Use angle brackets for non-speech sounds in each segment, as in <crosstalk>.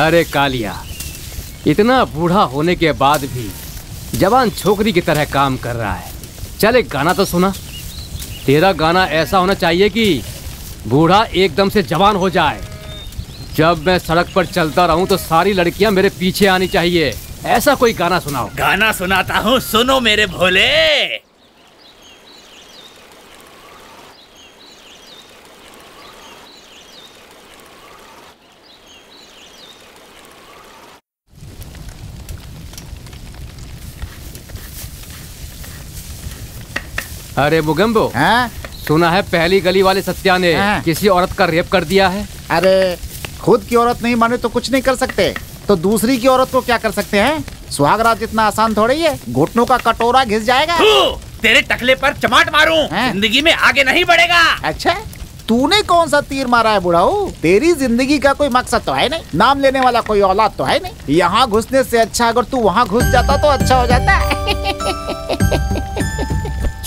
अरे कालिया, इतना बूढ़ा होने के बाद भी जवान छोकरी की तरह काम कर रहा है। चल एक गाना तो सुना। तेरा गाना ऐसा होना चाहिए कि बूढ़ा एकदम से जवान हो जाए। जब मैं सड़क पर चलता रहूँ तो सारी लड़कियाँ मेरे पीछे आनी चाहिए। ऐसा कोई गाना सुनाओ। गाना सुनाता हूँ, सुनो मेरे भोले। अरे मुगम्बो हाँ? सुना है पहली गली वाले सत्या ने हाँ। किसी औरत का रेप कर दिया है? अरे खुद की औरत नहीं माने तो कुछ नहीं कर सकते। तो दूसरी की औरत को क्या कर सकते हैं? सुहागराज इतना आसान थोड़ी है घुटनों का कटोरा घिस जाएगा। तेरे टकले पर चमाट मारूं। ज़िंदगी में आगे नहीं बढ़ेगा। अच्छा तूने कौन सा तीर मारा है बुढ़ाऊ? तेरी ज़िंदगी का कोई मकसद तो है नहीं। नाम लेने वाला कोई औलाद तो है नहीं। यहाँ घुसने से अच्छा अगर तू वहाँ घुस जाता तो अच्छा हो जाता। <laughs>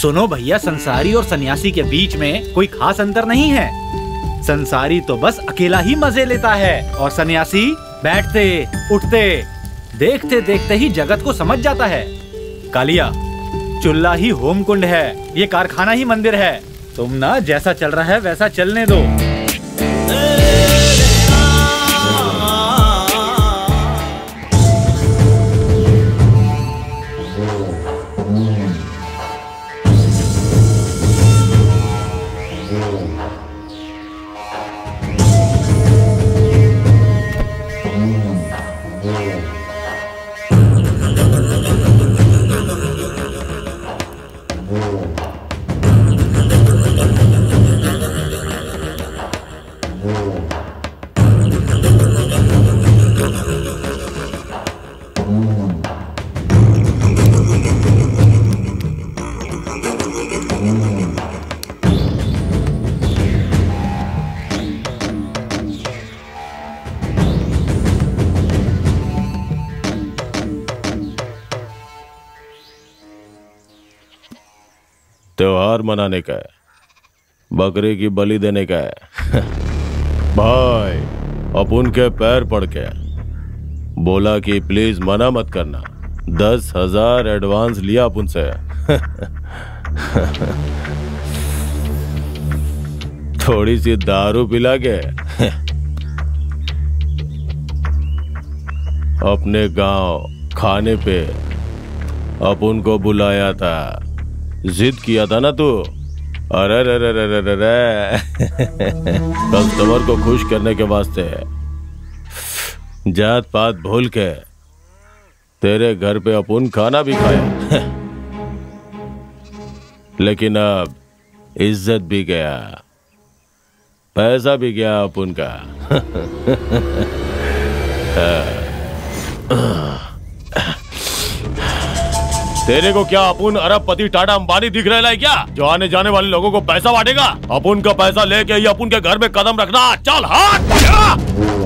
सुनो भैया, संसारी और सन्यासी के बीच में कोई खास अंतर नहीं है। संसारी तो बस अकेला ही मज़े लेता है और सन्यासी बैठते, उठते, देखते देखते ही जगत को समझ जाता है। कालिया, चुल्ला ही होम कुंड है, ये कारखाना ही मंदिर है। तुम ना जैसा चल रहा है वैसा चलने दो। मनाने का है। बकरे की बलि देने का है। <laughs> भाई अपुन के पैर पड़ के बोला कि प्लीज़ मना मत करना। दस हज़ार एडवांस लिया अपुन से <laughs> थोड़ी सी दारू पिला के। <laughs> अपने गाँव, खाने पे। अपुन को बुलाया था। जिद किया था ना तू? अरे रे रे रे रे रे रे कस्टमर को खुश करने के वास्ते। जात पात भूल के तेरे घर पे अपुन खाना भी खाया लेकिन अब इज़्ज़त भी गया। पैसा भी गया अपुन का। तेरे को क्या अपुन अरबपति टाटा अंबानी दिख रहे क्या? जो आने जाने वाले लोगों को पैसा बांटेगा? अपुन का पैसा लेके ही अपुन के घर में कदम रखना। चल, हाथ!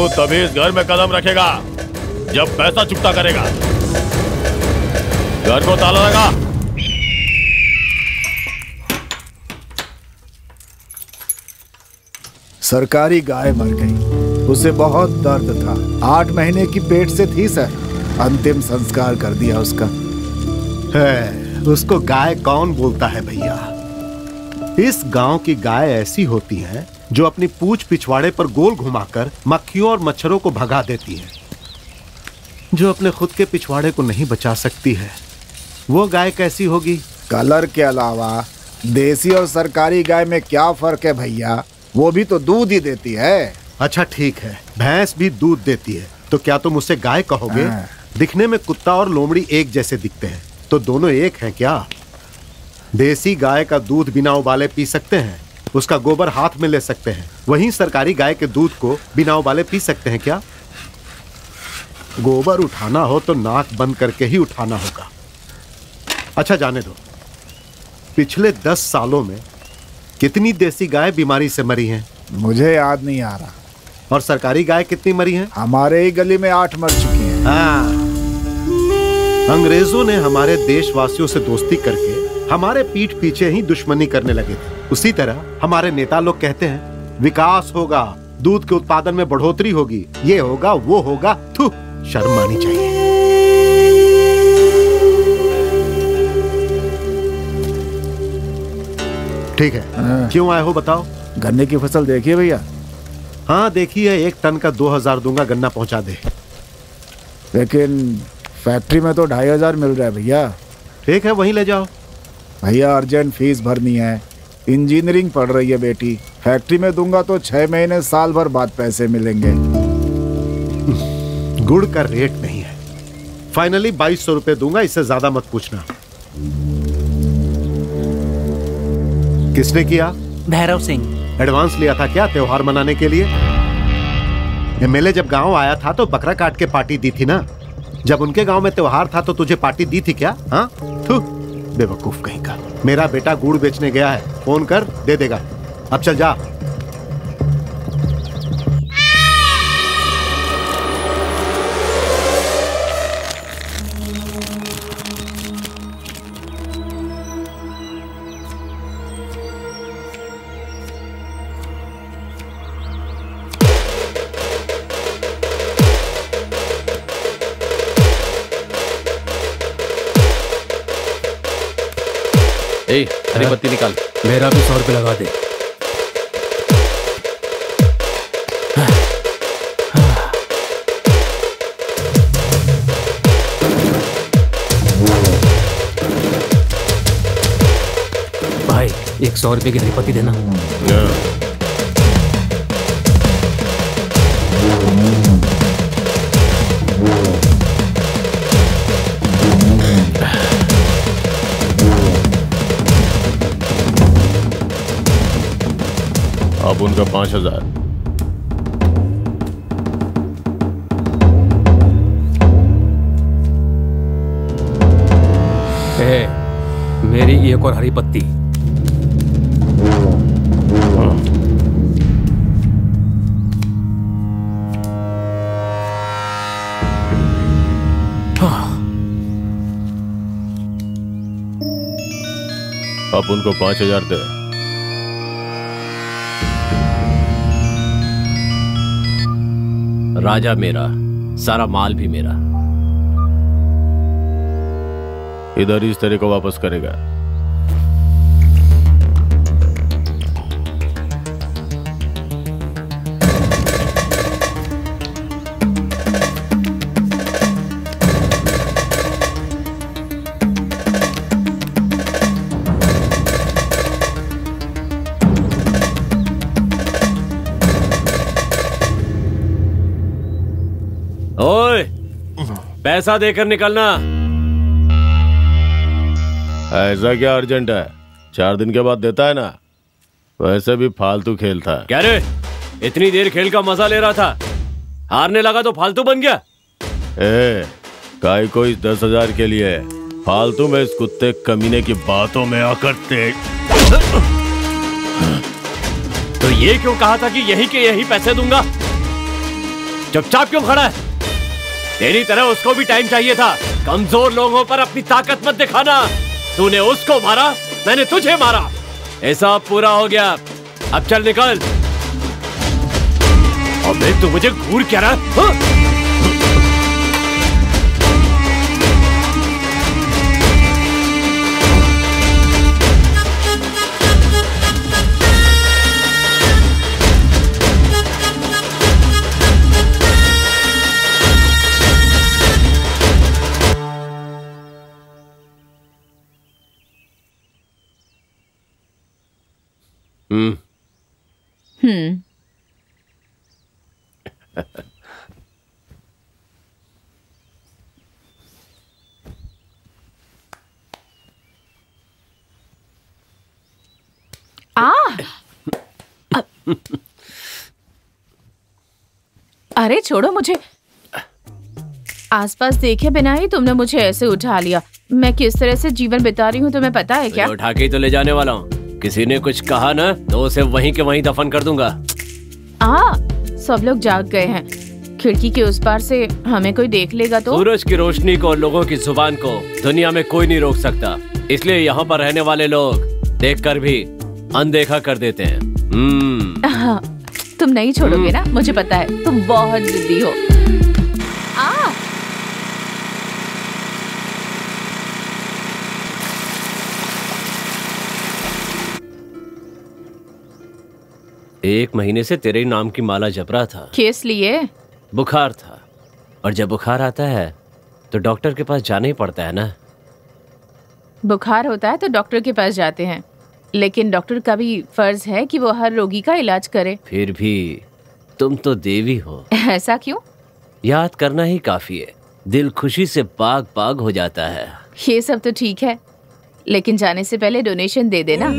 तो तभी इस घर में कदम रखेगा, जब पैसा चुकता करेगा। घर को ताला लगा। सरकारी गाय मर गई। उसे बहुत दर्द था। आठ महीने की पेट से थी, सर। अंतिम संस्कार कर दिया उसका। है, उसको गाय कौन बोलता है भैया? इस गाँव की गाय ऐसी होती हैं जो अपनी पूछ पिछवाड़े पर गोल घुमाकर मक्खियों और मच्छरों को भगा देती है। जो अपने खुद के पिछवाड़े को नहीं बचा सकती है। वो गाय कैसी होगी? कलर के अलावा देसी और सरकारी गाय में क्या फ़र्क है भैया? वो भी तो दूध ही देती है। अच्छा ठीक है। भैंस भी दूध देती है। तो क्या तुम उसे गाय कहोगे? हाँ। दिखने में कुत्ता और लोमड़ी एक जैसे दिखते हैं। तो दोनों एक हैं क्या? देसी गाय का दूध बिना उबाले पी सकते हैं। उसका गोबर हाथ में ले सकते हैं। वहीं सरकारी गाय के दूध को बिना उबाले पी सकते हैं क्या? गोबर उठाना हो तो नाक बंद करके ही उठाना होगा। अच्छा जाने दो। पिछले दस सालों में कितनी देसी गाय बीमारी से मरी हैं? मुझे याद नहीं आ रहा। और सरकारी गाय कितनी मरी हैं? हमारे ही गली में आठ मर चुकी हैं। हाँ। अंग्रेज़ों ने हमारे देशवासियों से दोस्ती करके हमारे पीठ पीछे ही दुश्मनी करने लगे। थे उसी तरह हमारे नेता लोग कहते हैं विकास होगा दूध के उत्पादन में बढ़ोतरी होगी ये होगा वो होगा थू शर्म आनी चाहिए। ठीक है हाँ। क्यों आए हो बताओ? गन्ने की फ़सल देखिए भैया। हाँ देखिए एक टन का दो हज़ार दूँगा गन्ना पहुँचा दे। लेकिन फैक्ट्री में तो ढाई हज़ार मिल रहा है भैया। ठीक है वहीं ले जाओ। भैया अर्जेंट फ़ीस भरनी है। इंजीनियरिंग पढ़ रही है बेटी। फैक्ट्री में दूँगा तो छह महीने साल भर बाद पैसे मिलेंगे। <laughs> गुड़ का रेट नहीं है। फाइनली बाईस सौ रुपए दूँगा इससे ज़्यादा मत पूछना। किसने किया? भैरव सिंह। एडवांस लिया था क्या त्योहार मनाने के लिए? एमएलए जब गाँव आया था तो बकरा काट के पार्टी दी थी ना? जब उनके गाँव में त्योहार था तो तुझे पार्टी दी थी क्या? हाँ? थू। बेवकूफ़ कहीं का मेरा बेटा गुड़ बेचने गया है। फ़ोन कर, दे देगा। अब चल जा। हरी बत्ती निकाल। मेरा भी सौ रुपये लगा दे। भाई एक सौ रुपये की हरी पत्ती देना। अब उनका पाँच हज़ार। मेरी एक और हरी पत्ती। अब उनको पाँच हज़ार दे। राजा मेरा सारा माल भी मेरा। इधर इस तरह को वापस करेगा। पैसा देकर निकलना। ऐसा क्या अर्जेंट है? चार दिन के बाद देता है ना? वैसे भी फालतू खेल था। क्या रे? इतनी देर खेल का मज़ा ले रहा था। हारने लगा तो फालतू बन गया। ए काय को इस दस हज़ार के लिए फालतू में इस कुत्ते कमीने की बातों में आकर तो ये क्यों कहा था कि यही के यही पैसे दूँगा? चुपचाप क्यों खड़ा है? तेरी तरह उसको भी टाइम चाहिए था। कमज़ोर लोगों पर अपनी ताकत मत दिखाना। तूने उसको मारा, मैंने तुझे मारा। ऐसा पूरा हो गया। अब चल निकल। अबे तू मुझे घूर क्या रहा? हाँ? हम्म हम्म आ अरे छोड़ो मुझे। आसपास देखे बिना ही तुमने मुझे ऐसे उठा लिया। मैं किस तरह से जीवन बिता रही हूँ तुम्हें पता है क्या? तुझे उठा के ही तो ले जाने वाला हूँ। किसी ने कुछ कहा ना तो उसे वहीं के वहीं दफन कर दूँगा। आ सब लोग जाग गए हैं। खिड़की के उस पार से हमें कोई देख लेगा तो? सूरज की रोशनी को और लोगों की ज़ुबान को दुनिया में कोई नहीं रोक सकता। इसलिए यहाँ पर रहने वाले लोग देखकर भी अनदेखा कर देते हैं। हम्म। हाँ, तुम नहीं छोड़ोगे ना? मुझे पता है तुम बहुत जिद्दी हो। एक महीने से तेरे नाम की माला जप रहा था। किस लिए? बुखार था। और जब बुखार आता है तो डॉक्टर के पास जाना ही पड़ता है ना? बुखार होता है तो डॉक्टर के पास जाते हैं। लेकिन डॉक्टर का भी फ़र्ज़ है कि वो हर रोगी का इलाज करे। फिर भी तुम तो देवी हो। <laughs> ऐसा क्यों? याद करना ही काफ़ी है। दिल खुशी से पाग पाग हो जाता है। ये सब तो ठीक है। लेकिन जाने से पहले डोनेशन दे देना।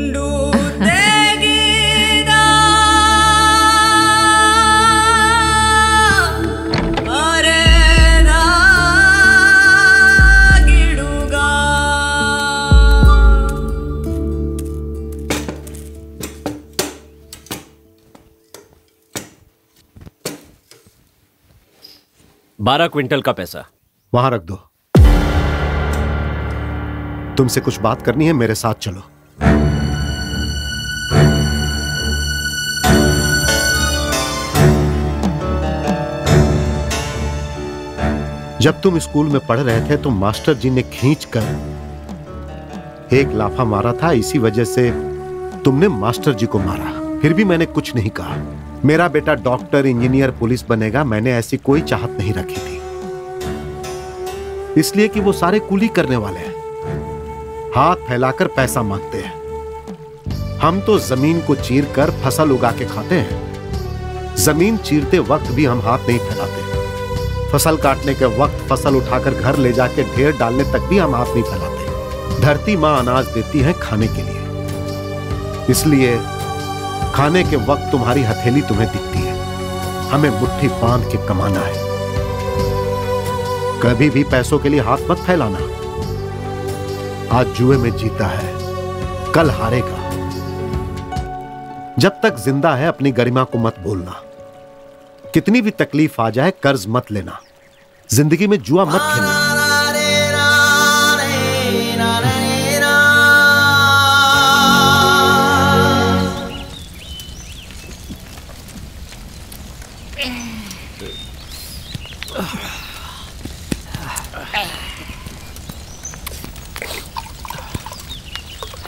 बारह क्विंटल का पैसा। वहाँ रख दो। तुमसे कुछ बात करनी है, मेरे साथ चलो। जब तुम स्कूल में पढ़ रहे थे तो मास्टर जी ने खींच कर एक लाफा मारा था। इसी वजह से तुमने मास्टर जी को मारा। फिर भी मैंने कुछ नहीं कहा। मेरा बेटा डॉक्टर, इंजीनियर, पुलिस बनेगा, मैंने ऐसी कोई चाहत नहीं रखी थी। इसलिए कि वो सारे कुली करने वाले हैं। हाथ फैलाकर पैसा मांगते हैं। हम तो ज़मीन को चीर कर फ़सल उगा के खाते हैं। ज़मीन चीरते वक्त भी हम हाथ नहीं फैलाते। फ़सल काटने के वक्त फ़सल उठाकर घर ले जाके ढेर डालने तक भी हम हाथ नहीं फैलाते। धरती माँ अनाज देती है खाने के लिए। इसलिए खाने के वक्त तुम्हारी हथेली तुम्हें दिखती है। हमें मुट्ठी बाँध के कमाना है। कभी भी पैसों के लिए हाथ मत फैलाना। आज जुए में जीता है। कल हारेगा। जब तक ज़िंदा है, अपनी गरिमा को मत भूलना। कितनी भी तकलीफ़ आ जाए, कर्ज मत लेना। ज़िंदगी में जुआ मत खेलना।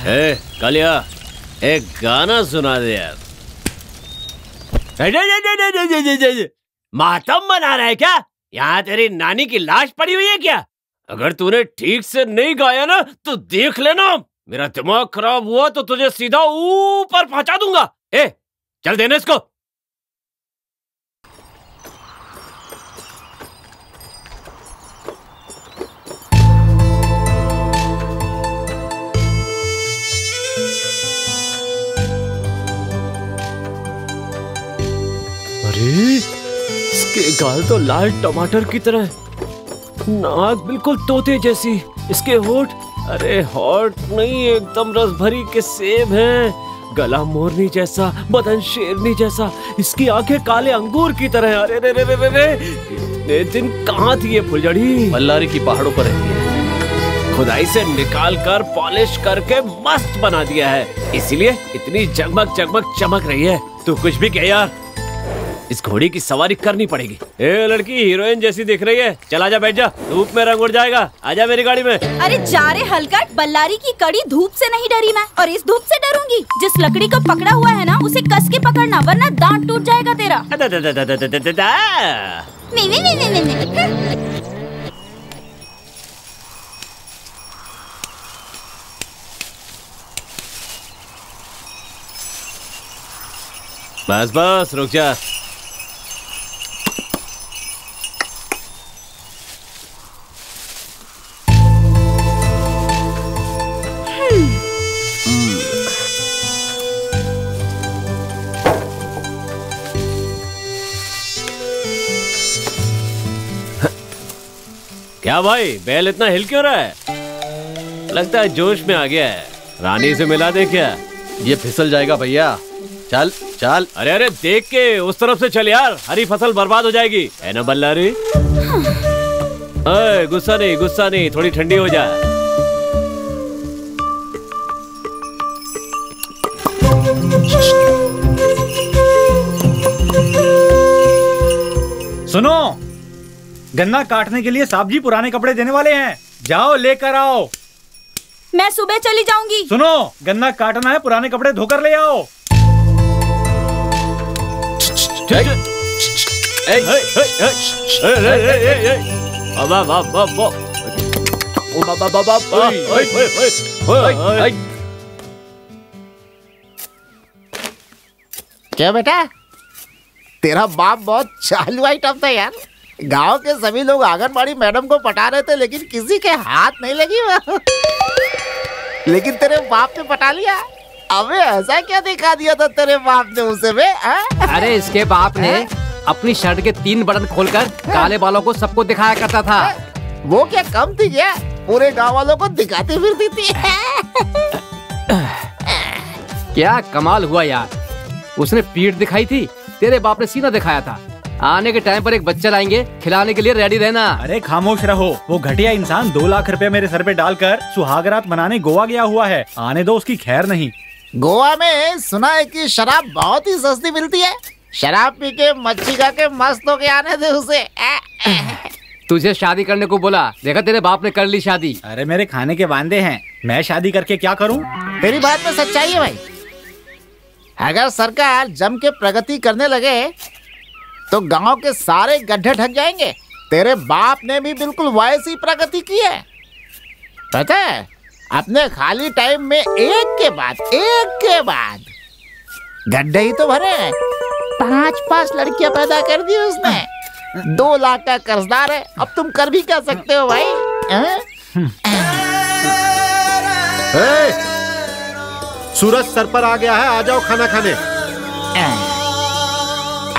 है। कलिया, एक गाना सुना दे यार। मातम बना रहा है क्या? यहाँ तेरी नानी की लाश पड़ी हुई है क्या? अगर तूने ठीक से नहीं गाया ना तो देख लेना। मेरा दिमाग खराब हुआ तो तुझे सीधा ऊपर पहुँचा दूँगा। ए, चल देना इसको। इसके गाल तो लाल टमाटर की तरह नाक बिल्कुल तोते जैसी। इसके होठ अरे होठ नहीं एकदम रस भरी के सेब हैं। गला मोरनी जैसा बदन शेरनी जैसा। इसकी आँखें काले अंगूर की तरह अरे रे रे रे रे रे इतने दिन कहाँ थी ये फुलझड़ी? बल्लारी की पहाड़ों पर रहती है। खुदाई से निकाल कर पॉलिश करके मस्त बना दिया है। इसीलिए इतनी जगमग जगमग चमक रही है। तू कुछ भी कह यार। इस घोड़ी की सवारी करनी पड़ेगी। ए लड़की हीरोइन जैसी दिख रही है। चल आजा बैठ जा। धूप में रंग उड़ जाएगा। आजा मेरी गाड़ी में। अरे जा रहे हलकट। बल्लारी की कड़ी धूप से नहीं डरी मैं और इस धूप से डरूँगी। जिस लकड़ी को पकड़ा हुआ है ना उसे कस के पकड़ना वरना दांत टूट जाएगा तेरा। बस बस रुक जा। क्या भाई, बैल इतना हिल क्यों रहा है? लगता है जोश में आ गया है। रानी से मिला दे क्या? ये फिसल जाएगा भैया। चल चल। अरे अरे, देख के उस तरफ़ से चल यार। हरी फ़सल बर्बाद हो जाएगी। है ना, बल्लारी? अरे गुस्सा नहीं गुस्सा नहीं। थोड़ी ठंडी हो जाए सुनो गन्ना काटने के लिए साहब जी पुराने कपड़े देने वाले हैं। जाओ लेकर आओ। मैं सुबह चली जाऊँगी। सुनो गन्ना काटना है पुराने कपड़े धोकर ले आओ। क्या बेटा? तेरा बाप बहुत चालू आइटम था यार। गाँव के सभी लोग आंगनबाड़ी मैडम को पटा रहे थे लेकिन किसी के हाथ नहीं लगी वो। लेकिन तेरे बाप ने पटा लिया। अबे ऐसा क्या दिखा दिया था तेरे बाप ने उसे बे हाँ? अरे इसके बाप ने अपनी शर्ट के तीन बटन खोलकर काले बालों को सबको दिखाया करता था। वो क्या कम थी क्या? पूरे गाँव वालों को दिखाती फिरती थी। क्या कमाल हुआ यार। उसने पीठ दिखाई थी तेरे बाप ने सीना दिखाया था। आने के टाइम पर एक बच्चा लाएँगे खिलाने के लिए रेडी रहना। अरे खामोश रहो। वो घटिया इंसान दो लाख रुपए मेरे सर पे डालकर सुहागरात मनाने गोवा गया हुआ है। आने दो उसकी खैर नहीं। गोवा में सुना है कि शराब बहुत ही सस्ती मिलती है। शराब पी के मच्छी खा के मस्त होके आने दे उसे। तुझे शादी करने को बोला। देखा तेरे बाप ने कर ली शादी। अरे मेरे खाने के वांदे हैं। मैं शादी करके क्या करूँ? तेरी बात में सच्चाई है भाई। अगर सरकार जम के प्रगति करने लगे तो गाँव के सारे गड्ढे ढक जाएँगे। तेरे बाप ने भी बिल्कुल वैसी प्रगति की है। पता है, अपने खाली टाइम में एक के बाद, एक के बाद। गड्ढे ही तो भरे हैं। पाँच पाँच लड़कियाँ पैदा कर दी उसने। दो लाख का कर्जदार है। अब तुम कर भी क्या सकते हो भाई? सूरज सर पर आ गया है। आ जाओ खाना खाने।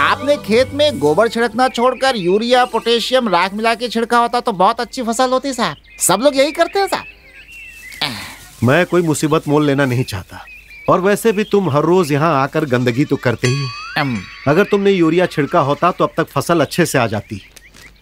आपने खेत में गोबर छिड़कना छोड़कर यूरिया पोटेशियम राख मिला के छिड़का होता तो बहुत अच्छी फ़सल होती साहब। सब लोग यही करते हैं साहब। मैं कोई मुसीबत मोल लेना नहीं चाहता। और वैसे भी तुम हर रोज यहाँ आकर गंदगी तो करते ही हो। अगर तुमने यूरिया छिड़का होता तो अब तक फ़सल अच्छे से आ जाती।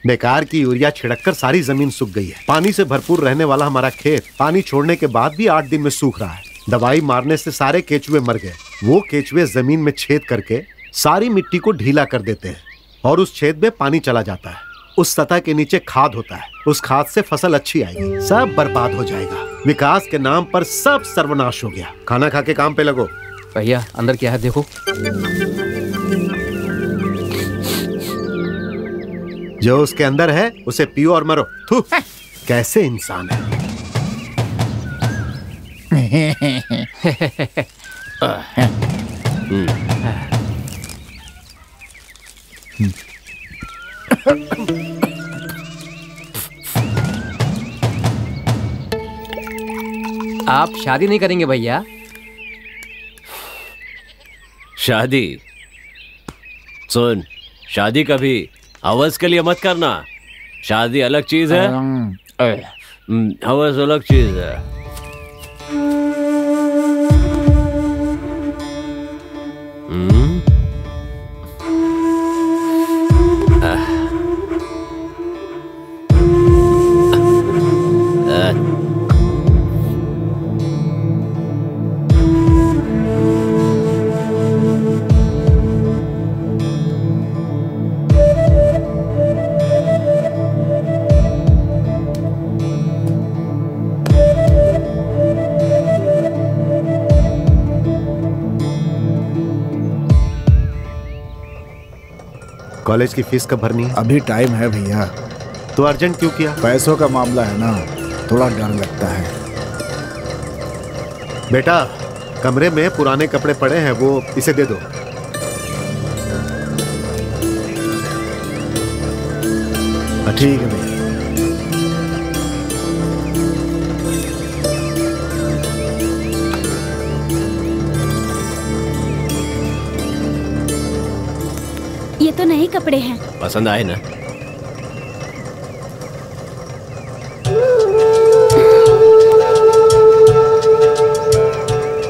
बेकार की यूरिया छिड़क कर सारी ज़मीन सूख गई है। पानी से भरपूर रहने वाला हमारा खेत पानी छोड़ने के बाद भी आठ दिन में सूख रहा है। दवाई मारने से सारे केचुए मर गए। वो केचुए ज़मीन में छेद करके सारी मिट्टी को ढीला कर देते हैं और उस छेद में पानी चला जाता है। उस सतह के नीचे खाद होता है। उस खाद से फ़सल अच्छी आएगी। सब बर्बाद हो जाएगा। विकास के नाम पर सब सर्वनाश हो गया। खाना खा के काम पे लगो। भैया अंदर क्या है देखो। जो उसके अंदर है उसे पियो और मरो। थू। कैसे इंसान है? <laughs> <laughs> आप शादी नहीं करेंगे भैया? शादी? सुन शादी कभी हवस के लिए मत करना। शादी अलग चीज़ है। हम्म, हवस अलग चीज़ है। हम्म? कॉलेज की फ़ीस कब भरनी है? अभी टाइम है भैया। तो अर्जेंट क्यों किया? पैसों का मामला है ना थोड़ा डर लगता है। बेटा कमरे में पुराने कपड़े पड़े हैं वो इसे दे दो। ठीक है भैया। नए कपड़े हैं। पसंद आए ना?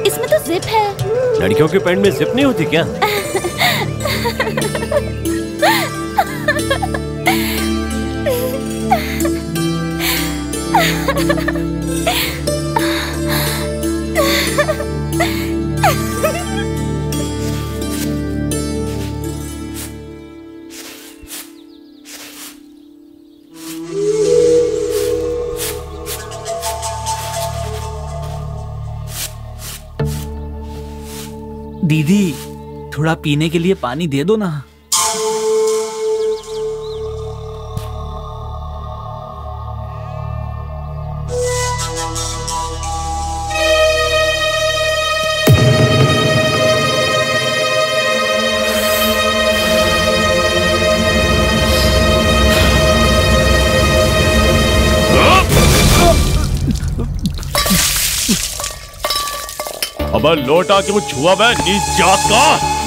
इसमें तो जिप है। लड़कियों के पैंट में जिप नहीं होती क्या? थोड़ा पीने के लिए पानी दे दो ना। अबे लोटा कि वो छुआ बे नीच जात का।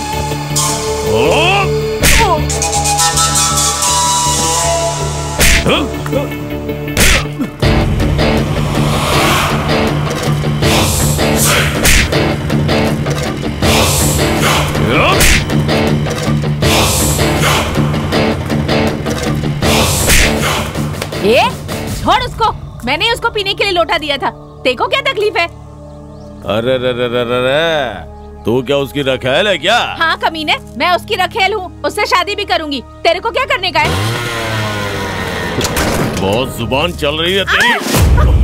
छोड़ उसको। मैंने उसको पीने के लिए लोटा दिया था। देखो क्या तकलीफ़ है। अरे रे रे रे रे रे तू क्या उसकी रखेल है क्या? हाँ कमीने मैं उसकी रखेल हूँ। उससे शादी भी करूँगी। तेरे को क्या करने का है? बहुत ज़ुबान चल रही है तेरी।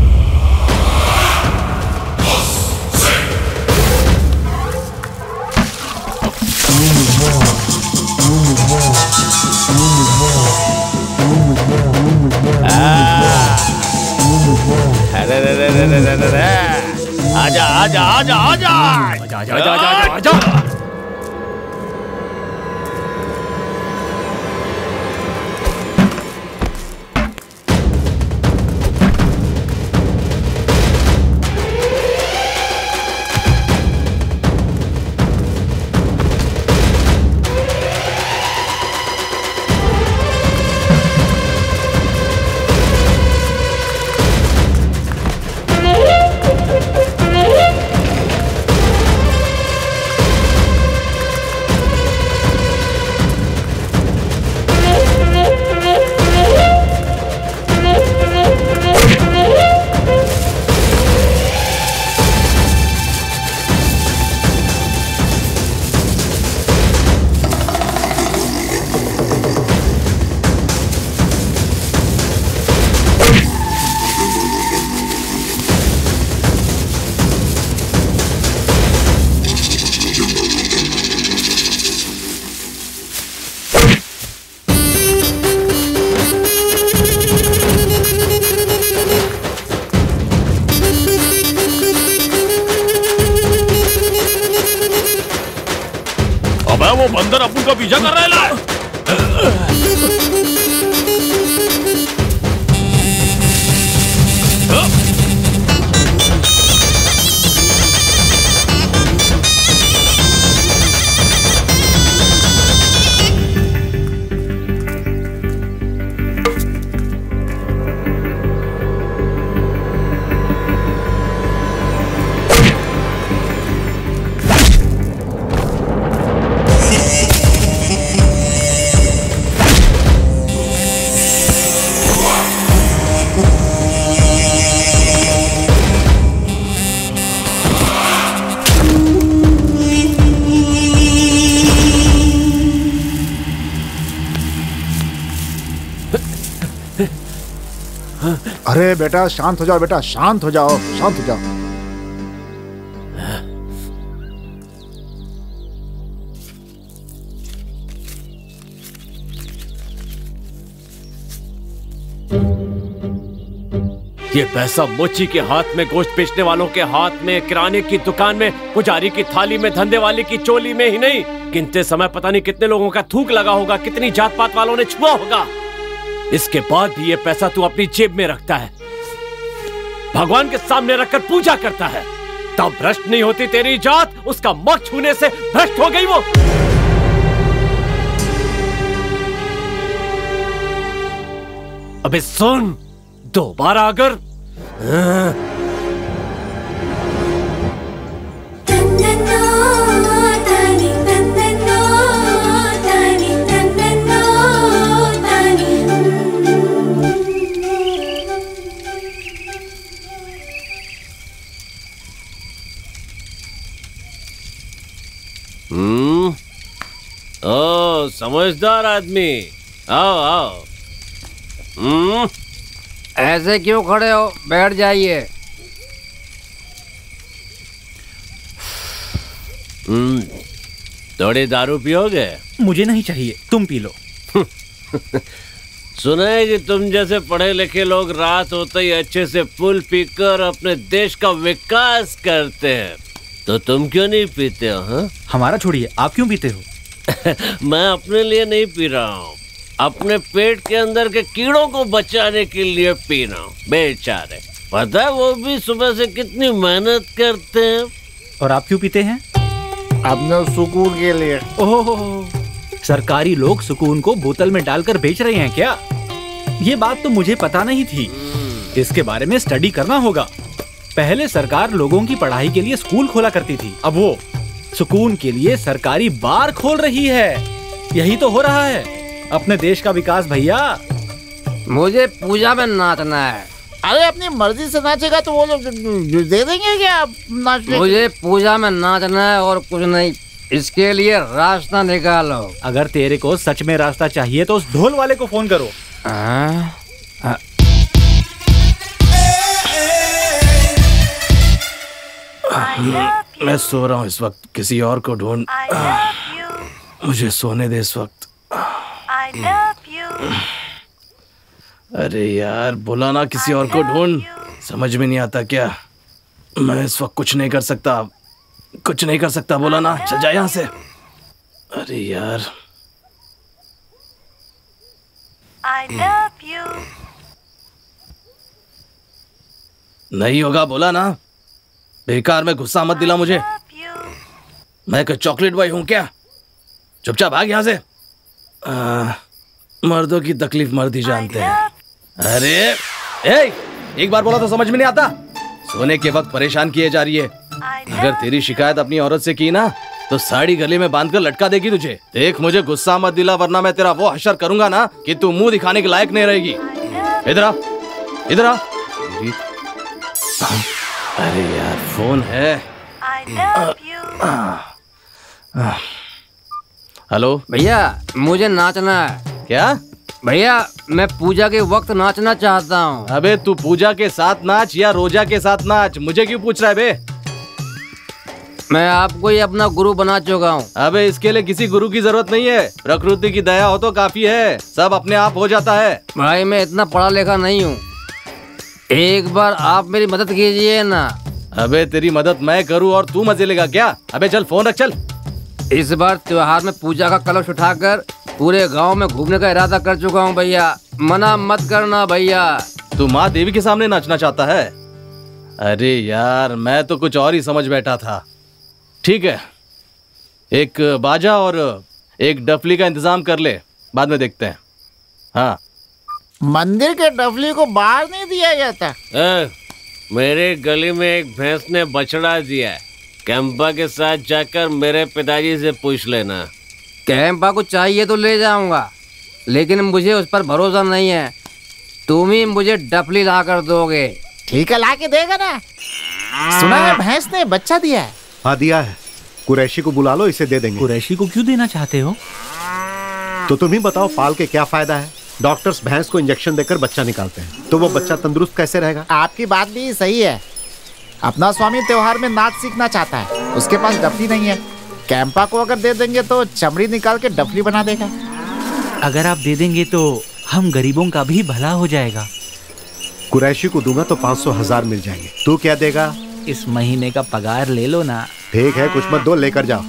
Ah. आजा आजा आजा आजा। आजा आजा आजा आजा अरे बेटा। शांत हो जाओ, बेटा। शांत हो जाओ, शांत हो जाओ। ये पैसा मोची के हाथ में, गोश्त बेचने वालों के हाथ में, किराने की दुकान में, पुजारी की थाली में, धंधे वाले की चोली में ही नहीं। गिनते समय पता नहीं कितने लोगों का थूक लगा होगा, कितनी जात पात वालों ने छुआ होगा। इसके बाद भी ये पैसा तू अपनी जेब में रखता है। भगवान के सामने रखकर पूजा करता है। तब भ्रष्ट नहीं होती तेरी जात उसका मत छूने से भ्रष्ट हो गई वो। अबे सुन दोबारा अगर हाँ, समझदार आदमी। आओ आओ। हम्म? ऐसे क्यों खड़े हो? बैठ जाइए। हम्म, थोड़ी दारू पियोगे? मुझे नहीं चाहिए तुम पी लो। <laughs> सुना है कि तुम जैसे पढ़े लिखे लोग रात होते ही अच्छे से पुल पीकर अपने देश का विकास करते हैं। तो तुम क्यों नहीं पीते हो हाँ? हमारा छोड़िए आप क्यों पीते हो? <laughs> मैं अपने लिए नहीं पी रहा हूँ। अपने पेट के अंदर के कीड़ों को बचाने के लिए पी रहा हूँ। बेचारे। पता है वो भी सुबह से कितनी मेहनत करते हैं। और आप क्यों पीते हैं? अपने सुकून के लिए। ओह। सरकारी लोग सुकून को बोतल में डालकर बेच रहे हैं क्या? ये बात तो मुझे पता नहीं थी। इसके बारे में स्टडी करना होगा। पहले सरकार लोगों की पढ़ाई के लिए स्कूल खोला करती थी। अब वो सुकून के लिए सरकारी बार खोल रही है। यही तो हो रहा है। अपने देश का विकास भैया। मुझे पूजा में नाचना है। अरे अपनी मर्ज़ी से नाचेगा तो वो लोग दे देंगे क्या नाचने मुझे पूजा में नाचना है और कुछ नहीं। इसके लिए रास्ता निकालो। अगर तेरे को सच में रास्ता चाहिए तो उस ढोल वाले को फ़ोन करो। हाँ? हाँ। मैं सो रहा हूँ इस वक्त किसी और को ढूंढ मुझे सोने दे इस वक्त। अरे यार, बोला ना किसी और को ढूंढ। समझ में नहीं आता क्या? मैं इस वक्त कुछ नहीं कर सकता। कुछ नहीं कर सकता, बोला ना। चल जा यहाँ से। अरे यार। नहीं होगा, बोला ना। बेकार में गुस्सा मत दिला मुझे। मैं कोई चॉकलेट बॉय हूँ क्या? चुपचाप भाग यहाँ से। आ, मर्दों की तकलीफ़ मर्द ही जानते हैं। अरे ए, एक बार बोला तो समझ में नहीं आता। सोने के वक्त परेशान किए जा रही है। अगर तेरी शिकायत अपनी औरत से की ना तो साड़ी गले में बांधकर लटका देगी तुझे। देख मुझे गुस्सा मत दिला वरना मैं तेरा वो हशर करूँगा ना कि तू मुँह दिखाने के लायक नहीं रहेगी। इधर आ इधर आ। अरे फ़ोन है। हेलो? भैया मुझे नाचना है। क्या? भैया मैं पूजा के वक्त नाचना चाहता हूँ। अबे तू पूजा के साथ नाच या रोजा के साथ नाच? मुझे क्यों पूछ रहा है बे? मैं आपको ही अपना गुरु बना चुका हूँ। अबे इसके लिए किसी गुरु की ज़रूरत नहीं है। प्रकृति की दया हो तो काफ़ी है। सब अपने आप हो जाता है। भाई मैं इतना पढ़ा लिखा नहीं हूँ। एक बार आप मेरी मदद कीजिए ना। अबे तेरी मदद मैं करूँ और तू मज़े लेगा क्या? अबे चल फ़ोन रख चल। इस बार त्योहार में पूजा का कलश उठाकर पूरे गाँव में घूमने का इरादा कर चुका हूँ भैया। मना मत करना भैया। तू माँ देवी के सामने नाचना चाहता है? अरे यार मैं तो कुछ और ही समझ बैठा था। ठीक है एक बाजा और एक डफली का इंतज़ाम कर ले बाद में देखते हैं। हाँ। मंदिर के डफली को बाहर नहीं दिया जाता ए, मेरे गली में एक भैंस ने बछड़ा दिया है। कैंपा के साथ जाकर मेरे पिताजी से पूछ लेना। कैंपा को चाहिए तो ले जाऊँगा लेकिन मुझे उस पर भरोसा नहीं है। तुम ही मुझे डफली ला कर दोगे। ठीक है ला के देगा ना। सुना है भैंस ने बच्चा दिया है। हाँ दिया है। कुरैशी को बुला लो इसे दे देंगे। कुरैशी को क्यों देना चाहते हो? तो तुम ही बताओ पाल के क्या फ़ायदा है? डॉक्टर्स भैंस को इंजेक्शन देकर बच्चा निकालते हैं। तो वो बच्चा तंदुरुस्त कैसे रहेगा? आपकी बात भी सही है। अपना स्वामी त्योहार में नाच सीखना चाहता है। उसके पास डफली नहीं है। कैंपा को अगर दे देंगे तो चमड़ी निकाल के डफली बना देगा। अगर आप दे देंगे तो हम गरीबों का भी भला हो जाएगा। कुरैशी को दूँगा तो पाँच सौ हज़ार मिल जाएँगे। तू क्या देगा? इस महीने का पगार ले लो ना। ठीक है कुछ मत दो लेकर जाओ।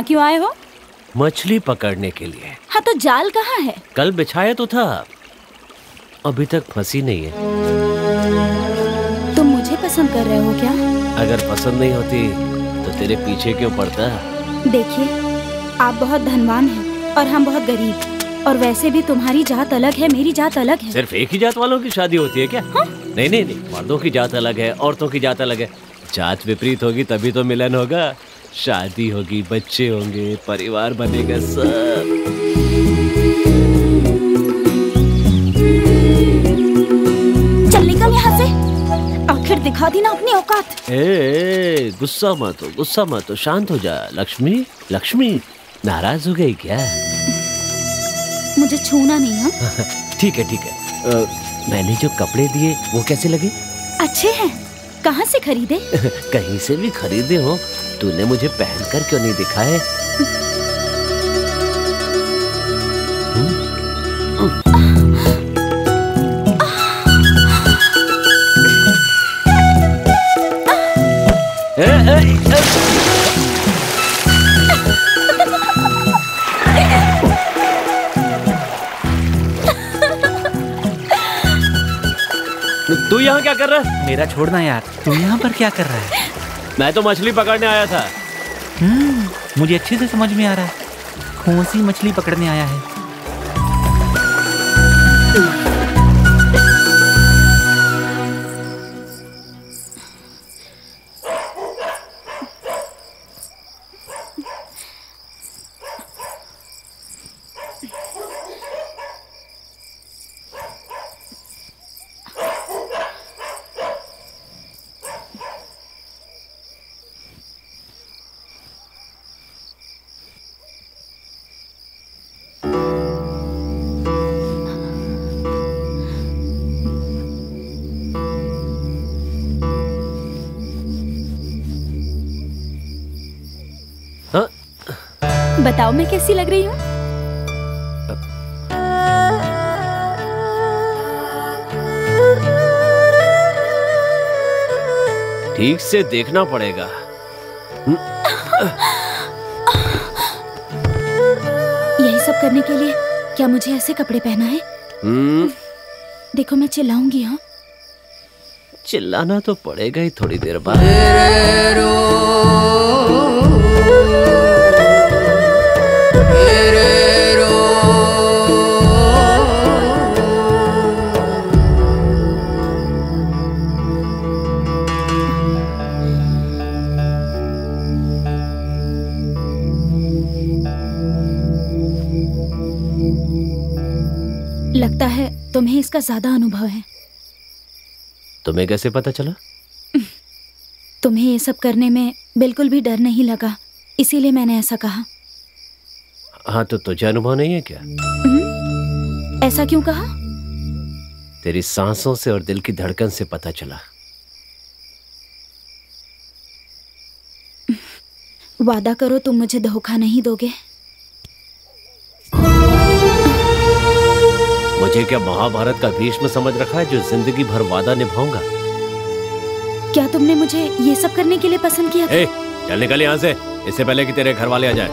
यहाँ क्यों आए हो? मछली पकड़ने के लिए। हाँ तो जाल कहाँ है? कल बिछाया तो था। अभी तक फंसी नहीं है। तुम मुझे पसंद कर रहे हो क्या? अगर पसंद नहीं होती तो तेरे पीछे क्यों पड़ता? देखिए आप बहुत धनवान हैं और हम बहुत गरीब। और वैसे भी तुम्हारी जात अलग है मेरी जात अलग है। सिर्फ़ एक ही जात वालों की शादी होती है क्या? हा? नहीं नहीं नहीं मर्दों की जात अलग है औरतों की जात अलग है। जात विपरीत होगी तभी तो मिलन होगा। शादी होगी बच्चे होंगे परिवार बनेगा सब। चल निकल यहाँ से। आखिर दिखा दी ना अपनी औकात। ए, गुस्सा मत हो गुस्सा मत हो शांत हो जा। लक्ष्मी लक्ष्मी नाराज़ हो गई क्या? मुझे छूना नहीं है? <laughs> ठीक है ठीक है। अ, मैंने जो कपड़े दिए वो कैसे लगे? अच्छे हैं। कहाँ से खरीदे? <laughs> कहीं से भी खरीदे हो तूने मुझे पहन कर क्यों नहीं दिखा ए, ए, ए, तू यहाँ क्या कर रहा है? मेरा छोड़ना यार। तू यहाँ पर क्या कर रहा है? मैं तो मछली पकड़ने आया था। हम्म, मुझे अच्छे से समझ में आ रहा है। कौन सी मछली पकड़ने आया है? हाँ? कैसी लग रही हूँ। ठीक से देखना पड़ेगा। यही सब करने के लिए क्या मुझे ऐसे कपड़े पहना है? हम्म, देखो मैं चिल्लाऊँगी हाँ। चिल्लाना तो पड़ेगा ही थोड़ी देर बाद। लगता है तुम्हें इसका ज़्यादा अनुभव है। तुम्हें कैसे पता चला? <laughs> तुम्हें ये सब करने में बिल्कुल भी डर नहीं लगा इसीलिए मैंने ऐसा कहा। हाँ तो तुझे अनुभव नहीं है क्या? ऐसा क्यों कहा? तेरी सांसों से और दिल की धड़कन से पता चला। वादा करो तुम मुझे धोखा नहीं दोगे। मुझे क्या महाभारत का भीष्म समझ रखा है जो ज़िंदगी भर वादा निभाऊँगा? क्या तुमने मुझे ये सब करने के लिए पसंद किया था? ए, चल निकल यहाँ से। इससे पहले कि तेरे घर वाले आ जाए।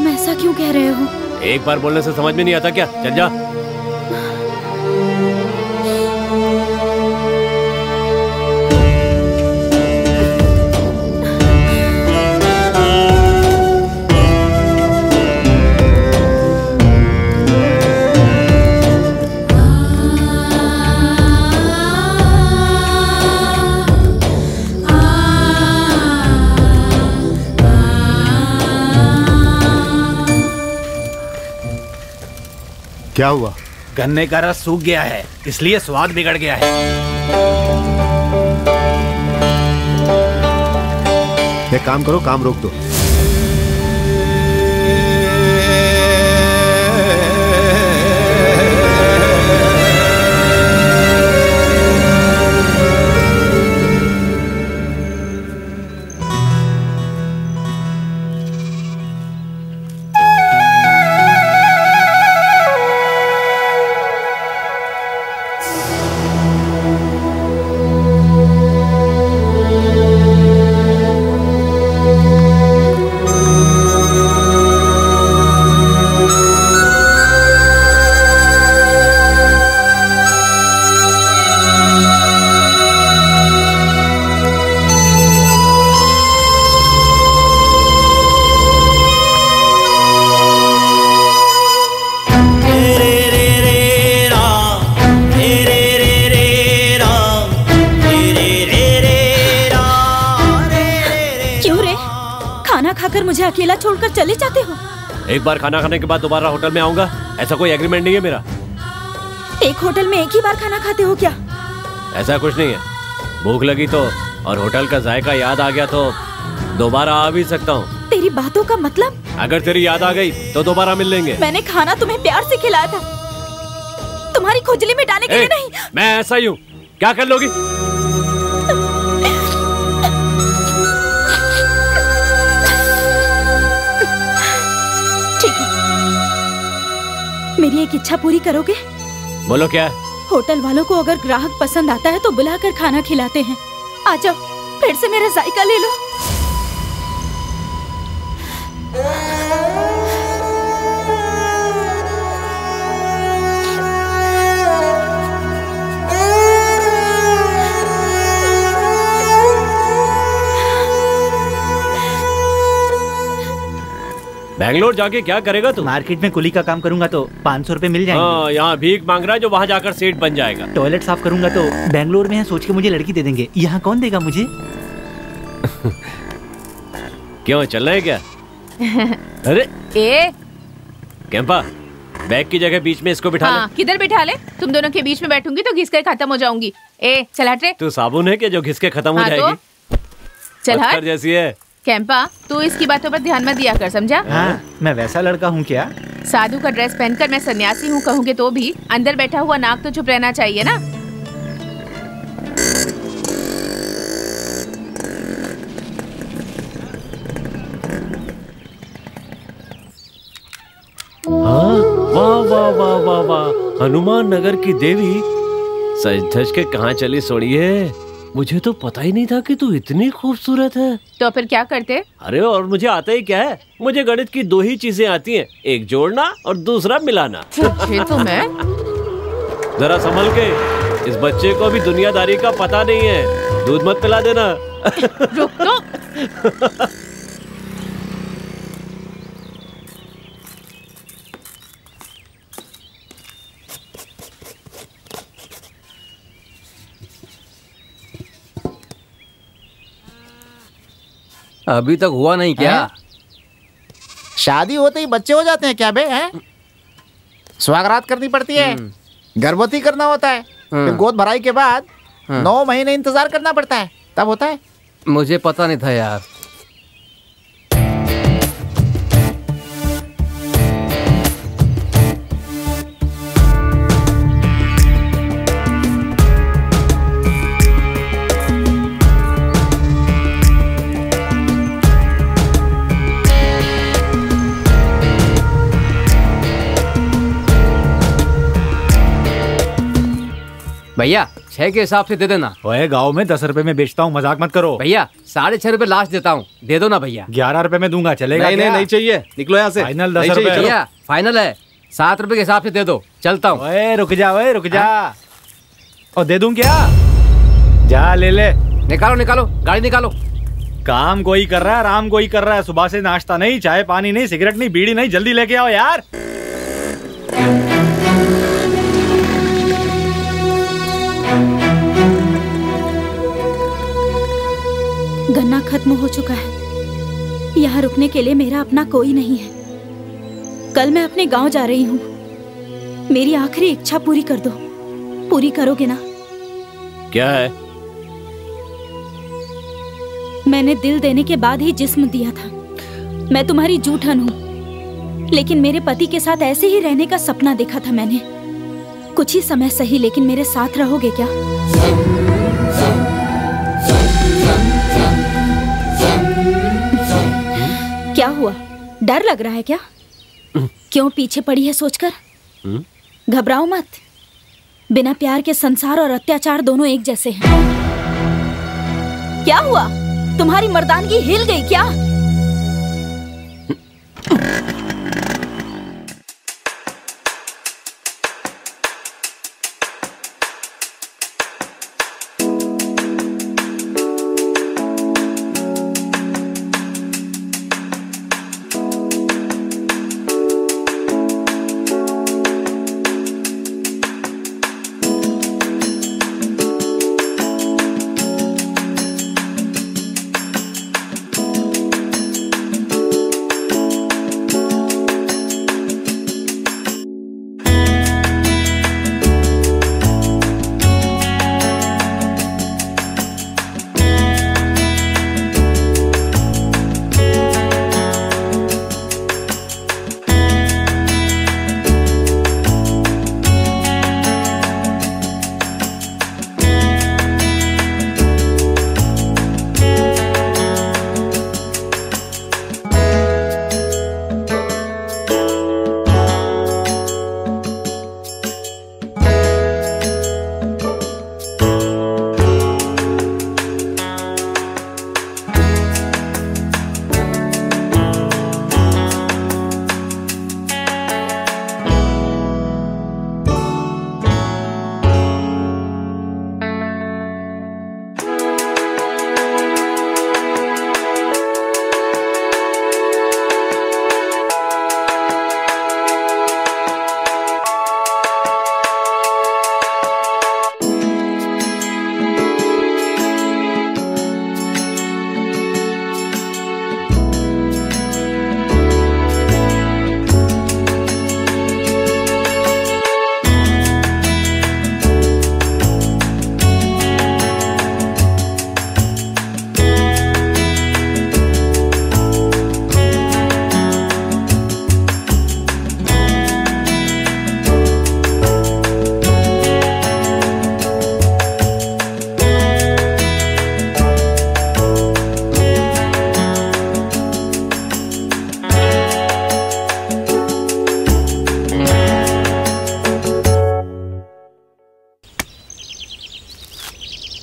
तुम ऐसा क्यों कह रहे हो? एक बार बोलने से समझ में नहीं आता क्या? चल जा। क्या हुआ? गन्ने का रस सूख गया है इसलिए स्वाद बिगड़ गया है। एक काम करो काम रोक दो। चले जाते हो? एक बार खाना खाने के बाद दोबारा होटल में आऊँगा। ऐसा कोई एग्रीमेंट नहीं है मेरा। एक होटल में एक ही बार खाना खाते हो क्या? ऐसा कुछ नहीं है। भूख लगी तो और होटल का जायका याद आ गया तो दोबारा आ भी सकता हूँ। तेरी बातों का मतलब? अगर तेरी याद आ गई तो दोबारा मिल लेंगे। मैंने खाना तुम्हें प्यार से खिलाया था। तुम्हारी खुजली मिटाने के लिए नहीं। मैं ऐसा ही हूँ। क्या कर लोगी? मेरी एक इच्छा पूरी करोगे? बोलो क्या? होटल वालों को अगर ग्राहक पसंद आता है तो बुलाकर खाना खिलाते हैं। आ जाओ फिर से मेरा जायका ले लो। बैंगलोर जाके क्या करेगा तू? मार्केट में कुली का काम करूँगा तो पाँच सौ रूपए मिल जाएँगे। हाँ यहाँ भीख मांग रहा है जो वहाँ जाकर सेठ बन जाएगा। टॉयलेट साफ़ करूँगा तो बैंगलोर में है सोच के मुझे लड़की दे देंगे। यहाँ कौन देगा मुझे? <laughs> क्यों चल रहा है क्या? <laughs> अरे! ए! कैंपा बैग की जगह बीच में इसको बिठा हाँ किधर बिठा ले? तुम दोनों के बीच में बैठूँगी तो घिस कर खत्म हो जाऊँगी। ए चल हट रे। तू साबुन है क्या जो घिसके खत्म हो हाँ तो? जाएगी? चल पत्थर हट। जैसी है। कैंपा तू इसकी बातों पर ध्यान मत दिया कर समझा? हाँ मैं वैसा लड़का हूँ क्या? साधु का ड्रेस पहनकर मैं सन्यासी हूँ कहूँगी तो भी। अंदर बैठा हुआ नाक तो चुप रहना चाहिए ना? हाँ वाह वाह वाह वाह वाह। हनुमान नगर की देवी। सज धज के कहाँ चली सोड़िए मुझे तो पता ही नहीं था कि तू इतनी खूबसूरत है। तो फिर क्या करते? अरे और मुझे आता ही क्या है? मुझे गणित की दो ही चीज़ें आती हैं एक जोड़ना और दूसरा मिलाना। तो मैं जरा संभल के इस बच्चे को भी दुनियादारी का पता नहीं है। दूध मत पिला देना। रुक तो। <laughs> अभी तक हुआ नहीं क्या? शादी होते ही बच्चे हो जाते हैं क्या बे हैं? स्वागरात करनी पड़ती है। गर्भवती करना होता है। फिर गोद भराई के बाद नौ महीने इंतज़ार करना पड़ता है। तब होता है। मुझे पता नहीं था यार। भैया छह के हिसाब से दे देना। ओए गाँव में दस रुपए में बेचता हूँ मज़ाक मत करो। भैया साढ़े छह रुपए लास्ट देता हूँ। दे दो ना भैया। ग्यारह रुपए में दूँगा चलेगा नहीं नहीं नहीं चाहिए। निकलो यहाँ से। फाइनल दस रुपए। भैया फाइनल है। सात रुपए के हिसाब से दे दो। चलता हूँ। रुक जा ओए रुक जा। और दे दूँ क्या? जा ले ले। निकालो निकालो। गाड़ी निकालो। काम कोई कर रहा है आराम कोई कर रहा है। सुबह से नाश्ता नहीं चाय पानी नहीं सिगरेट नहीं बीड़ी नहीं जल्दी लेके आओ यार। गन्ना खत्म हो चुका है। यहाँ रुकने के लिए मेरा अपना कोई नहीं है। कल मैं अपने गाँव जा रही हूँ। मेरी आखिरी इच्छा पूरी कर दो। पूरी करोगे ना? क्या है? मैंने दिल देने के बाद ही जिस्म दिया था। मैं तुम्हारी जूठन हूँ। लेकिन मेरे पति के साथ ऐसे ही रहने का सपना देखा था मैंने। कुछ ही समय सही लेकिन मेरे साथ रहोगे क्या? क्या हुआ? डर लग रहा है क्या? क्यों पीछे पड़ी है सोचकर? घबराओ मत। बिना प्यार के संसार और अत्याचार दोनों एक जैसे हैं। क्या हुआ? तुम्हारी मर्दानगी हिल गई क्या?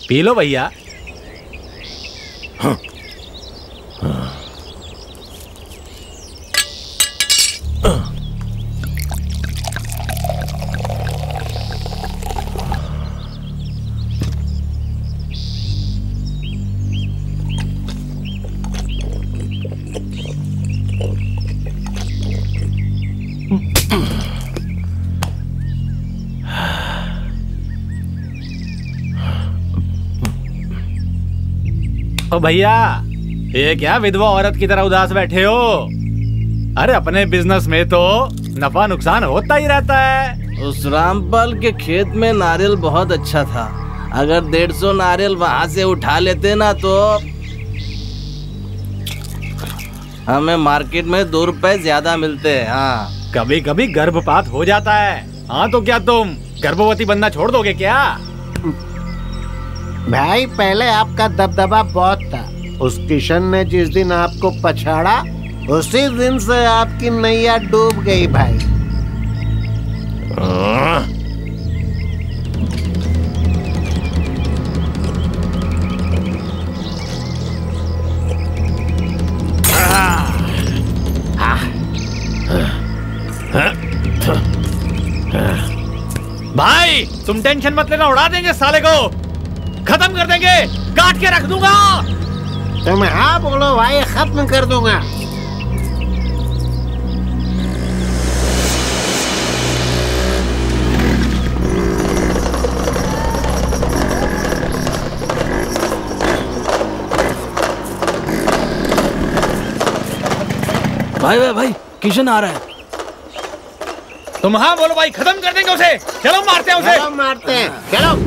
पी लो भैया। भैया ये क्या विधवा औरत की तरह उदास बैठे हो? अरे अपने बिज़नेस में तो नफा नुकसान होता ही रहता है। उस रामपाल के खेत में नारियल बहुत अच्छा था। अगर डेढ़ सौ नारियल वहाँ से उठा लेते ना तो हमें मार्केट में दो रुपए ज़्यादा मिलते हैं हाँ। कभी कभी गर्भपात हो जाता है। हाँ तो क्या तुम गर्भवती बनना छोड़ दोगे क्या? भाई पहले आपका दबदबा बहुत था। उस किशन ने जिस दिन आपको पछाड़ा उसी दिन से आपकी नैया डूब गई भाई। भाई तुम टेंशन मत लेना उड़ा देंगे साले को। खत्म कर देंगे। काट के रख दूँगा। तुम हाँ बोलो भाई खत्म कर दूँगा। भाई भाई भाई किशन आ रहा है। तुम हाँ बोलो भाई खत्म कर देंगे उसे। चलो मारते हैं उसे। चलो मारते हैं चलो।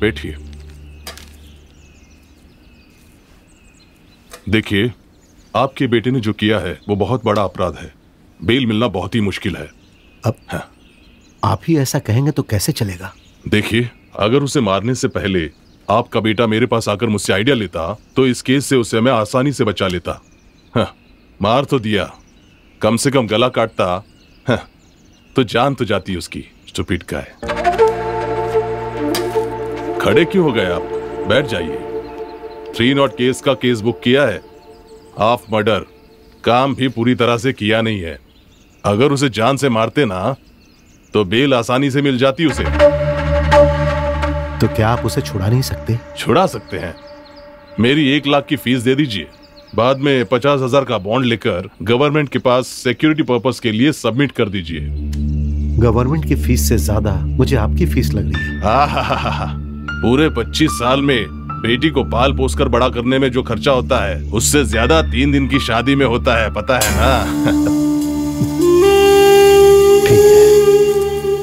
बैठिए। देखिए आपके बेटे ने जो किया है वो बहुत बड़ा अपराध है। बेल मिलना बहुत ही मुश्किल है। अब हाँ। आप ही ऐसा कहेंगे तो कैसे चलेगा? देखिए अगर उसे मारने से पहले आपका बेटा मेरे पास आकर मुझसे आइडिया लेता तो इस केस से उसे मैं आसानी से बचा लेता। हाँ, मार तो दिया। कम से कम गला काटता। हाँ, तो जान तो जाती उसकी स्टूपिड का है खड़े क्यों हो गए आप? बैठ जाइए। थ्री नॉट केस का केस बुक किया है। Half murder. काम भी पूरी तरह से किया नहीं है। अगर उसे जान से मारते ना तो बेल आसानी से मिल जाती उसे। तो क्या आप उसे छुड़ा नहीं सकते? छुड़ा सकते हैं। मेरी एक लाख की फ़ीस दे दीजिए। बाद में पचास हज़ार का बॉन्ड लेकर गवर्नमेंट के पास सिक्योरिटी पर्पस के लिए सबमिट कर दीजिए। गवर्नमेंट की फ़ीस से ज़्यादा मुझे आपकी फ़ीस लग रही है पूरे 25 साल में बेटी को पाल पोस कर बड़ा करने में जो खर्चा होता है उससे ज़्यादा तीन दिन की शादी में होता है पता है ना?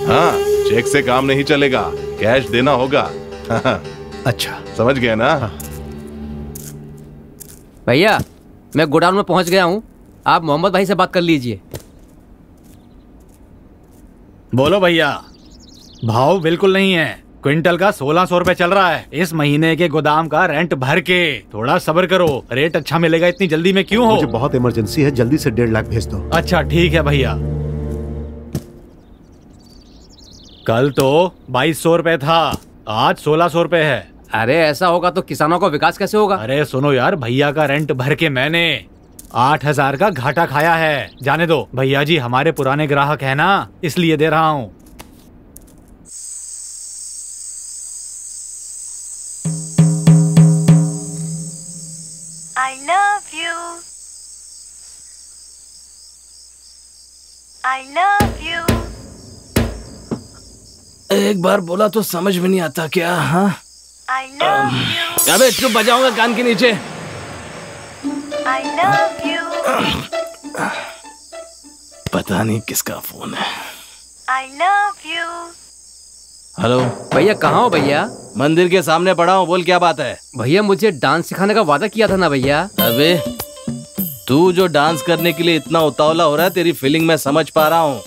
हाँ। चेक से काम नहीं चलेगा कैश देना होगा। अच्छा। समझ गए ना? भैया मैं गोडाउन में पहुँच गया हूँ। आप मोहम्मद भाई से बात कर लीजिए। बोलो भैया भाव बिल्कुल नहीं है। क्विंटल का सोलह सौ रूपए चल रहा है। इस महीने के गोदाम का रेंट भर के। थोड़ा सब्र करो। रेट अच्छा मिलेगा इतनी जल्दी में क्यों मुझे हो बहुत इमरजेंसी है जल्दी से डेढ़ लाख भेज दो। अच्छा ठीक है भैया। कल तो बाईस सौ रूपए था आज सोलह सौ रूपए है। अरे ऐसा होगा तो किसानों का विकास कैसे होगा? अरे सुनो यार भैया का रेंट भर के मैंने आठ हज़ार का घाटा खाया है। जाने दो। भैया जी हमारे पुराने ग्राहक है ना इसलिए दे रहा हूँ। I love you. I love you. एक बार बोला तो समझ में नहीं आता क्या हाँ I love you. अबे चुप बजाऊँगा कान के नीचे I love you. पता नहीं किसका फ़ोन है I love you. हेलो। भैया कहाँ हो भैया? मंदिर के सामने पड़ा हूँ बोल क्या बात है? भैया मुझे डांस सिखाने का वादा किया था ना भैया। अबे तू जो डांस करने के लिए इतना उतावला हो रहा है तेरी फीलिंग मैं समझ पा रहा हूँ।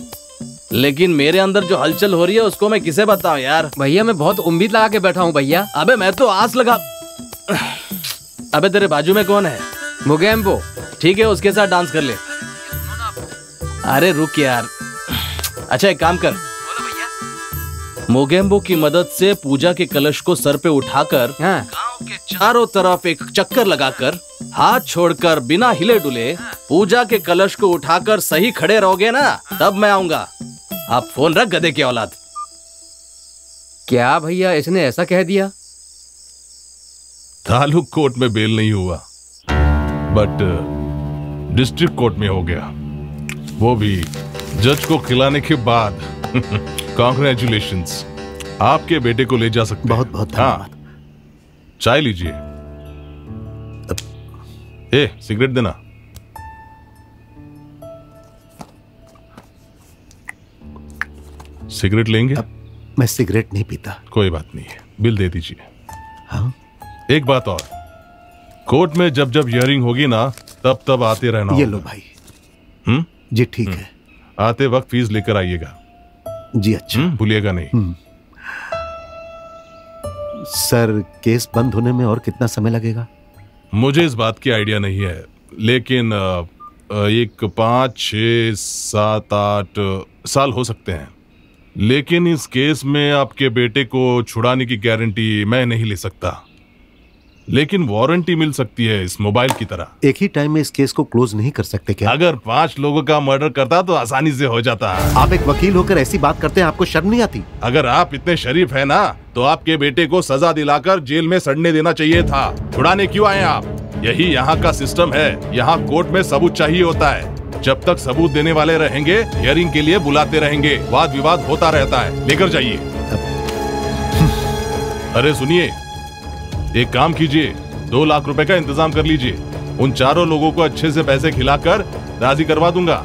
लेकिन मेरे अंदर जो हलचल हो रही है उसको मैं किसे बताऊँ यार? भैया मैं बहुत उम्मीद लगा के बैठा हूँ भैया। अबे मैं तो आस लगा अबे तेरे बाजू में कौन है? मुगेम्बो। ठीक है उसके साथ डांस कर ले। अरे रुक यार। अच्छा एक काम कर। मोगेम्बो की मदद से पूजा के कलश को सर पे उठाकर हाँ। गाँव के चारों तरफ़ एक चक्कर लगाकर हाथ छोड़कर बिना हिले डुले पूजा के कलश को उठाकर सही खड़े रहोगे ना तब मैं आऊँगा। आप फ़ोन रख गधे की औलाद। क्या भैया इसने ऐसा कह दिया? तालुक कोर्ट में बेल नहीं हुआ बट डिस्ट्रिक्ट कोर्ट में हो गया। वो भी जज को खिलाने के बाद। <laughs> कॉन्ग्रेचुलेशन आपके बेटे को ले जा सकते बहुत बहुत धन्यवाद। चाय लीजिए। ए सिगरेट देना। सिगरेट लेंगे? अब मैं सिगरेट नहीं पीता। कोई बात नहीं है। बिल दे दीजिए। हाँ। एक बात और। कोर्ट में जब जब हियरिंग होगी ना तब तब आते रहना ये लो भाई। हम्म? जी ठीक है। आते वक्त फ़ीस लेकर आइएगा। जी अच्छा। हम्म, भूलिएगा नहीं। सर केस बंद होने में और कितना समय लगेगा? मुझे इस बात की आइडिया नहीं है लेकिन एक पाँच छ सात आठ साल हो सकते हैं। लेकिन इस केस में आपके बेटे को छुड़ाने की गारंटी मैं नहीं ले सकता। लेकिन वारंटी मिल सकती है इस मोबाइल की तरह। एक ही टाइम में इस केस को क्लोज नहीं कर सकते क्या? अगर पाँच लोगों का मर्डर करता तो आसानी से हो जाता। आप एक वकील होकर ऐसी बात करते हैं आपको शर्म नहीं आती? अगर आप इतने शरीफ है ना तो आपके बेटे को सजा दिलाकर जेल में सड़ने देना चाहिए था। छुड़ाने क्यों आए आप? यही यहाँ का सिस्टम है। यहाँ कोर्ट में सबूत चाहिए होता है। जब तक सबूत देने वाले रहेंगे हियरिंग के लिए बुलाते रहेंगे। वाद विवाद होता रहता है। लेकर जाइए। अरे सुनिए एक काम कीजिए दो लाख रुपए का इंतज़ाम कर लीजिए। उन चारों लोगों को अच्छे से पैसे खिलाकर राज़ी करवा दूँगा।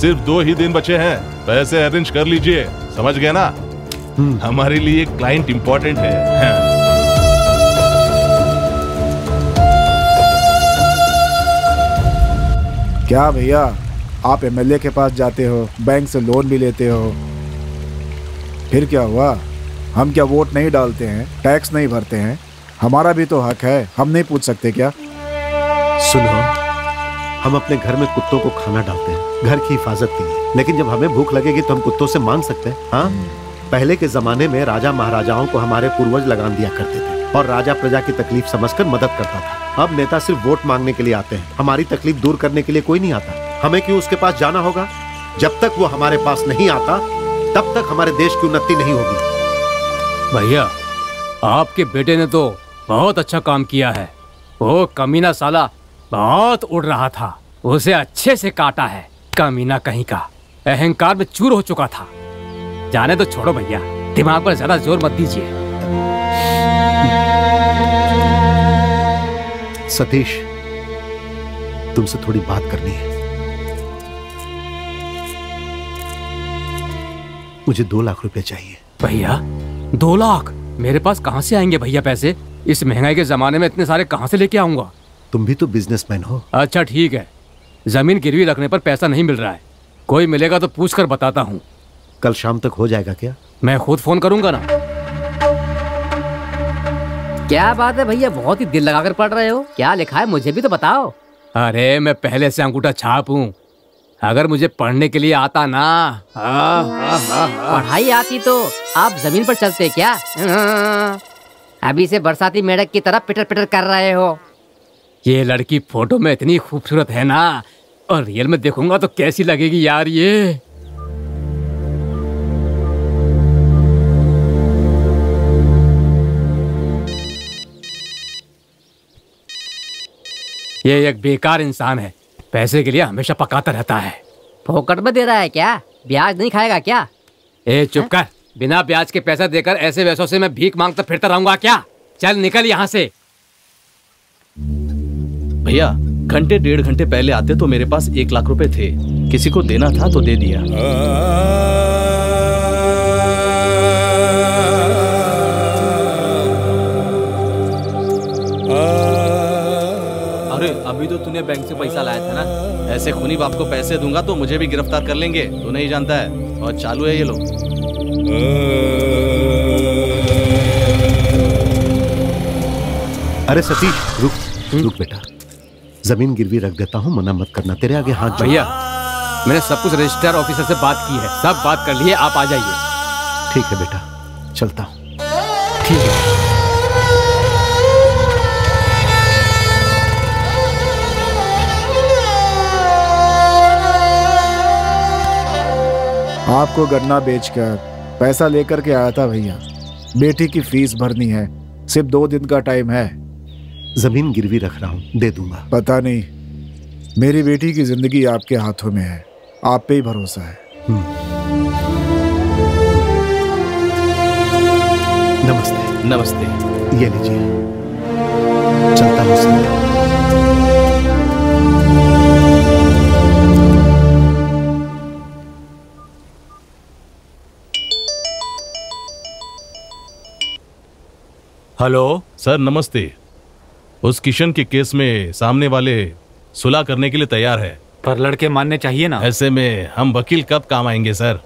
सिर्फ़ दो ही दिन बचे हैं पैसे अरेंज कर लीजिए। समझ गए ना? हमारे लिए क्लाइंट इंपॉर्टेंट है। हाँ। क्या भैया आप एमएलए के पास जाते हो बैंक से लोन भी लेते हो? फिर क्या हुआ? हम क्या वोट नहीं डालते हैं टैक्स नहीं भरते हैं? हमारा भी तो हक है। हम नहीं पूछ सकते क्या? सुनो हम अपने घर में कुत्तों को खाना डालते हैं घर की हिफाजत के लिए। लेकिन जब हमें भूख लगेगी तो हम कुत्तों से मांग सकते हैं हाँ? पहले के जमाने में राजा महाराजाओं को हमारे पूर्वज लगान दिया करते थे और राजा प्रजा की तकलीफ़ समझकर मदद करता था। अब नेता सिर्फ़ वोट मांगने के लिए आते हैं। हमारी तकलीफ़ दूर करने के लिए कोई नहीं आता। हमें क्यों उसके पास जाना होगा? जब तक वो हमारे पास नहीं आता तब तक हमारे देश की उन्नति नहीं होगी। भैया आपके बेटे ने तो बहुत अच्छा काम किया है। वो कमीना साला बहुत उड़ रहा था। उसे अच्छे से काटा है। कमीना कहीं का अहंकार में चूर हो चुका था। जाने तो छोड़ो भैया दिमाग पर ज़्यादा ज़ोर मत दीजिए। सतीश तुमसे थोड़ी बात करनी है। मुझे दो लाख रुपए चाहिए। भैया दो लाख? मेरे पास कहाँ से आएँगे भैया पैसे? इस महँगाई के जमाने में इतने सारे कहाँ से लेके आऊँगा? तुम भी तो बिजनेसमैन हो। अच्छा ठीक है। ज़मीन गिरवी रखने पर पैसा नहीं मिल रहा है। कोई मिलेगा तो पूछ कर बताता हूँ। कल शाम तक हो जाएगा क्या? मैं खुद फ़ोन करूँगा ना। क्या बात है भैया बहुत ही दिल लगाकर पढ़ रहे हो। क्या लिखा है मुझे भी तो बताओ। अरे मैं पहले से अंगूठा छाप हूँ। अगर मुझे पढ़ने के लिए आता ना। आ, आ, आ, आ, पढ़ाई आती तो आप ज़मीन पर चलते क्या? अभी से बरसाती मेढक की तरह पिटर पिटर कर रहे हो। ये लड़की फ़ोटो में इतनी खूबसूरत है ना और रियल में देखूँगा तो कैसी लगेगी यार ये। ये एक बेकार इंसान है पैसे के लिए हमेशा पकाता रहता है। फोकट में दे रहा है क्या? ब्याज नहीं खाएगा क्या? ए चुप कर। बिना ब्याज के पैसा देकर ऐसे वैसों से मैं भीख माँगता फिरता रहूँगा क्या? चल निकल यहाँ से। भैया घंटे डेढ़ घंटे पहले आते तो मेरे पास एक लाख रुपए थे। किसी को देना था तो दे दिया। अरे अभी तो तूने बैंक से पैसा लाया था ना? ऐसे खूनी बाप को पैसे दूँगा तो मुझे भी गिरफ़्तार कर लेंगे तू नहीं जानता है। और चालू है ये लोग। अरे सतीश रुक रुक बेटा। ज़मीन गिरवी रख देता हूँ मना मत करना तेरे आगे हाथ भैया मैंने सब कुछ रजिस्ट्रार ऑफिसर से बात की है सब बात कर लिए आप आ जाइए। ठीक है बेटा चलता हूँ। ठीक है। आपको गन्ना बेचकर पैसा लेकर के आया था भैया। बेटी की फ़ीस भरनी है। सिर्फ़ दो दिन का टाइम है। ज़मीन गिरवी रख रहा हूँ दे दूँगा। पता नहीं मेरी बेटी की ज़िंदगी आपके हाथों में है। आप पे ही भरोसा है। नमस्ते। नमस्ते। ये लीजिए। चलता हूँ। हेलो? सर नमस्ते। उस किशन के केस में सामने वाले सुलह करने के लिए तैयार है। पर लड़के मानने चाहिए ना। ऐसे में हम वकील कब काम आएँगे सर?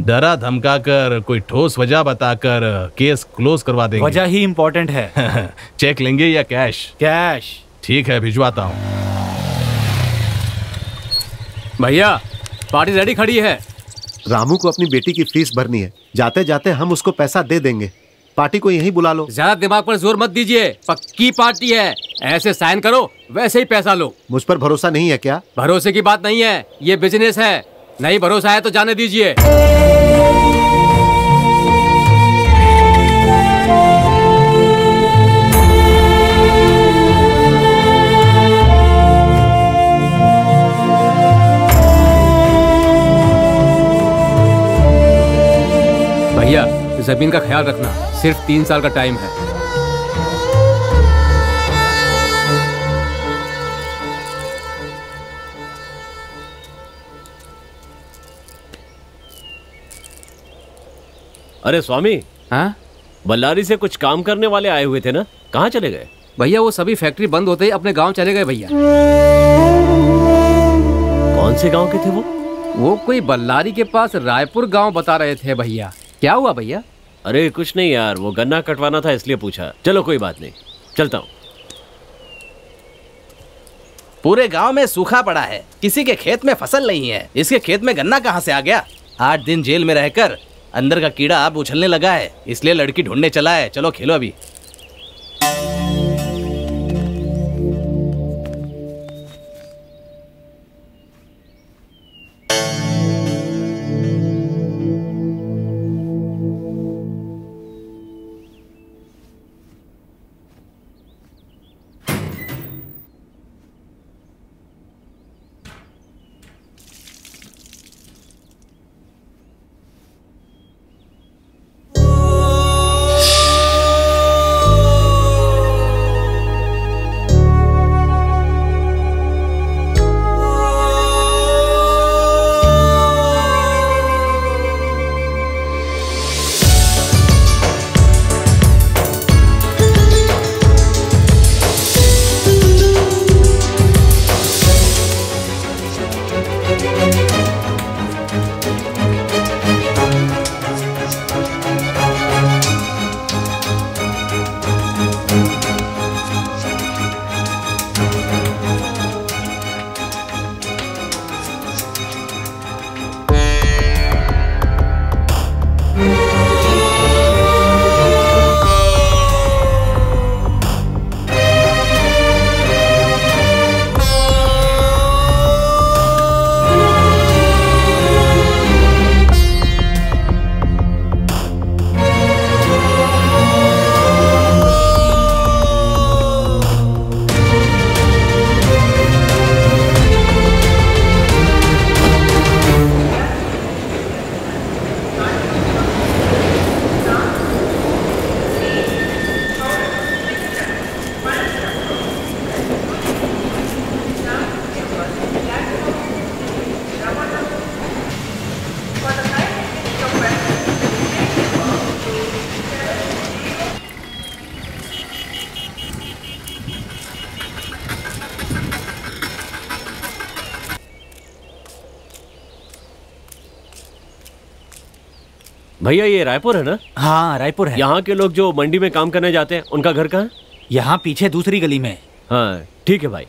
डरा धमका कर कोई ठोस वजह बताकर केस क्लोज करवा देंगे। वजह ही इम्पोर्टेंट है। <laughs> चेक लेंगे या कैश? कैश। ठीक है भिजवाता हूँ। भैया पार्टी रेडी खड़ी है। रामू को अपनी बेटी की फ़ीस भरनी है। जाते जाते हम उसको पैसा दे देंगे। पार्टी को यहीं बुला लो। ज़्यादा दिमाग पर ज़ोर मत दीजिए। पक्की पार्टी है। ऐसे साइन करो वैसे ही पैसा लो। मुझ पर भरोसा नहीं है क्या? भरोसे की बात नहीं है ये बिज़नेस है। नहीं भरोसा है तो जाने दीजिए। भैया ज़मीन का ख्याल रखना सिर्फ़ तीन साल का टाइम है। अरे स्वामी हाँ? बल्लारी से कुछ काम करने वाले आए हुए थे ना? कहाँ चले गए? भैया वो सभी फैक्ट्री बंद होते ही अपने गाँव चले गए भैया। कौन से गाँव के थे वो? वो कोई बल्लारी के पास रायपुर गाँव बता रहे थे भैया। क्या हुआ भैया? अरे, कुछ नहीं यार, वो गन्ना कटवाना था, इसलिए पूछा। चलो, कोई बात नहीं। चलता हूँ। पूरे गाँव में सूखा पड़ा है। किसी के खेत में फ़सल नहीं है। इसके खेत में गन्ना कहाँ से आ गया? आठ दिन जेल में रहकर अंदर का कीड़ा अब उछलने लगा है। इसलिए लड़की ढूँढने चला है। चलो, खेलो अभी। ये रायपुर है ना? हाँ रायपुर है। यहाँ के लोग जो मंडी में काम करने जाते हैं उनका घर कहाँ है? यहाँ पीछे दूसरी गली में। हाँ ठीक है भाई।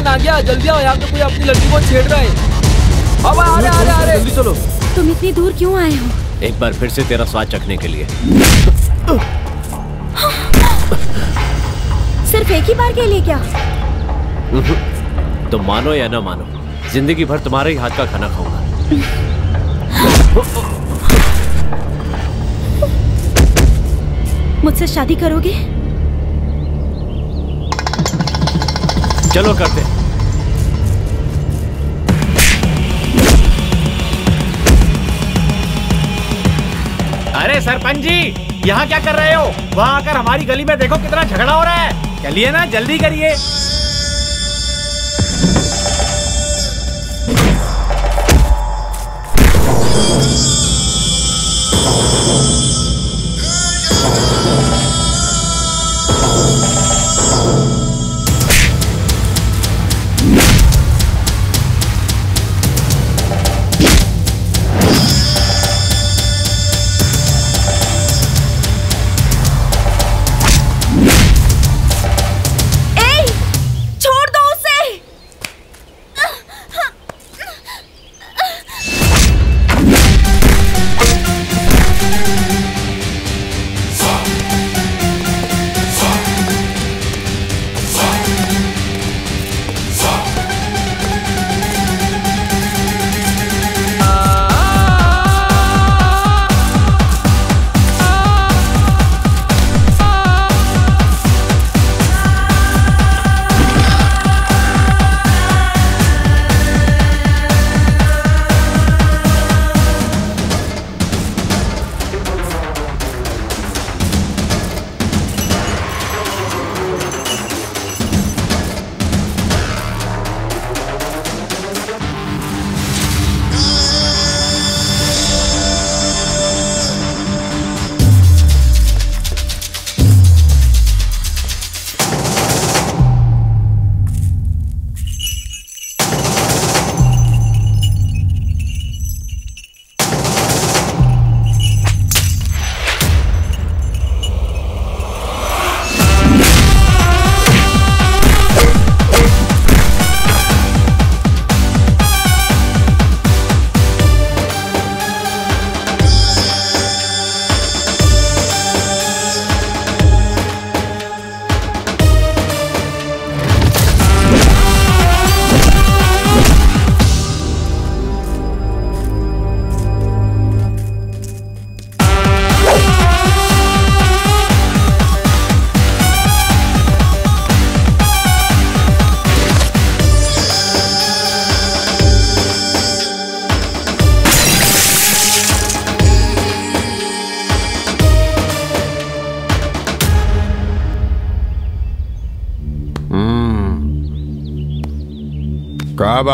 सीना नागिया जल्दी आओ यहाँ पे कोई अपनी लड़की को छेड़ रहा है। अब आ रहे आ रहे आ रहे। जल्दी चलो। तुम इतनी दूर क्यों आए हो? एक बार फिर से तेरा स्वाद चखने के लिए। सिर्फ़ एक ही बार के लिए क्या? तो मानो या ना मानो ज़िंदगी भर तुम्हारे ही हाथ का खाना खाऊँगा। मुझसे शादी करोगे? चलो करते हैं। अरे सरपंच जी, यहाँ क्या कर रहे हो? वहाँ आकर हमारी गली में देखो कितना झगड़ा हो रहा है। चलिए ना, जल्दी करिए।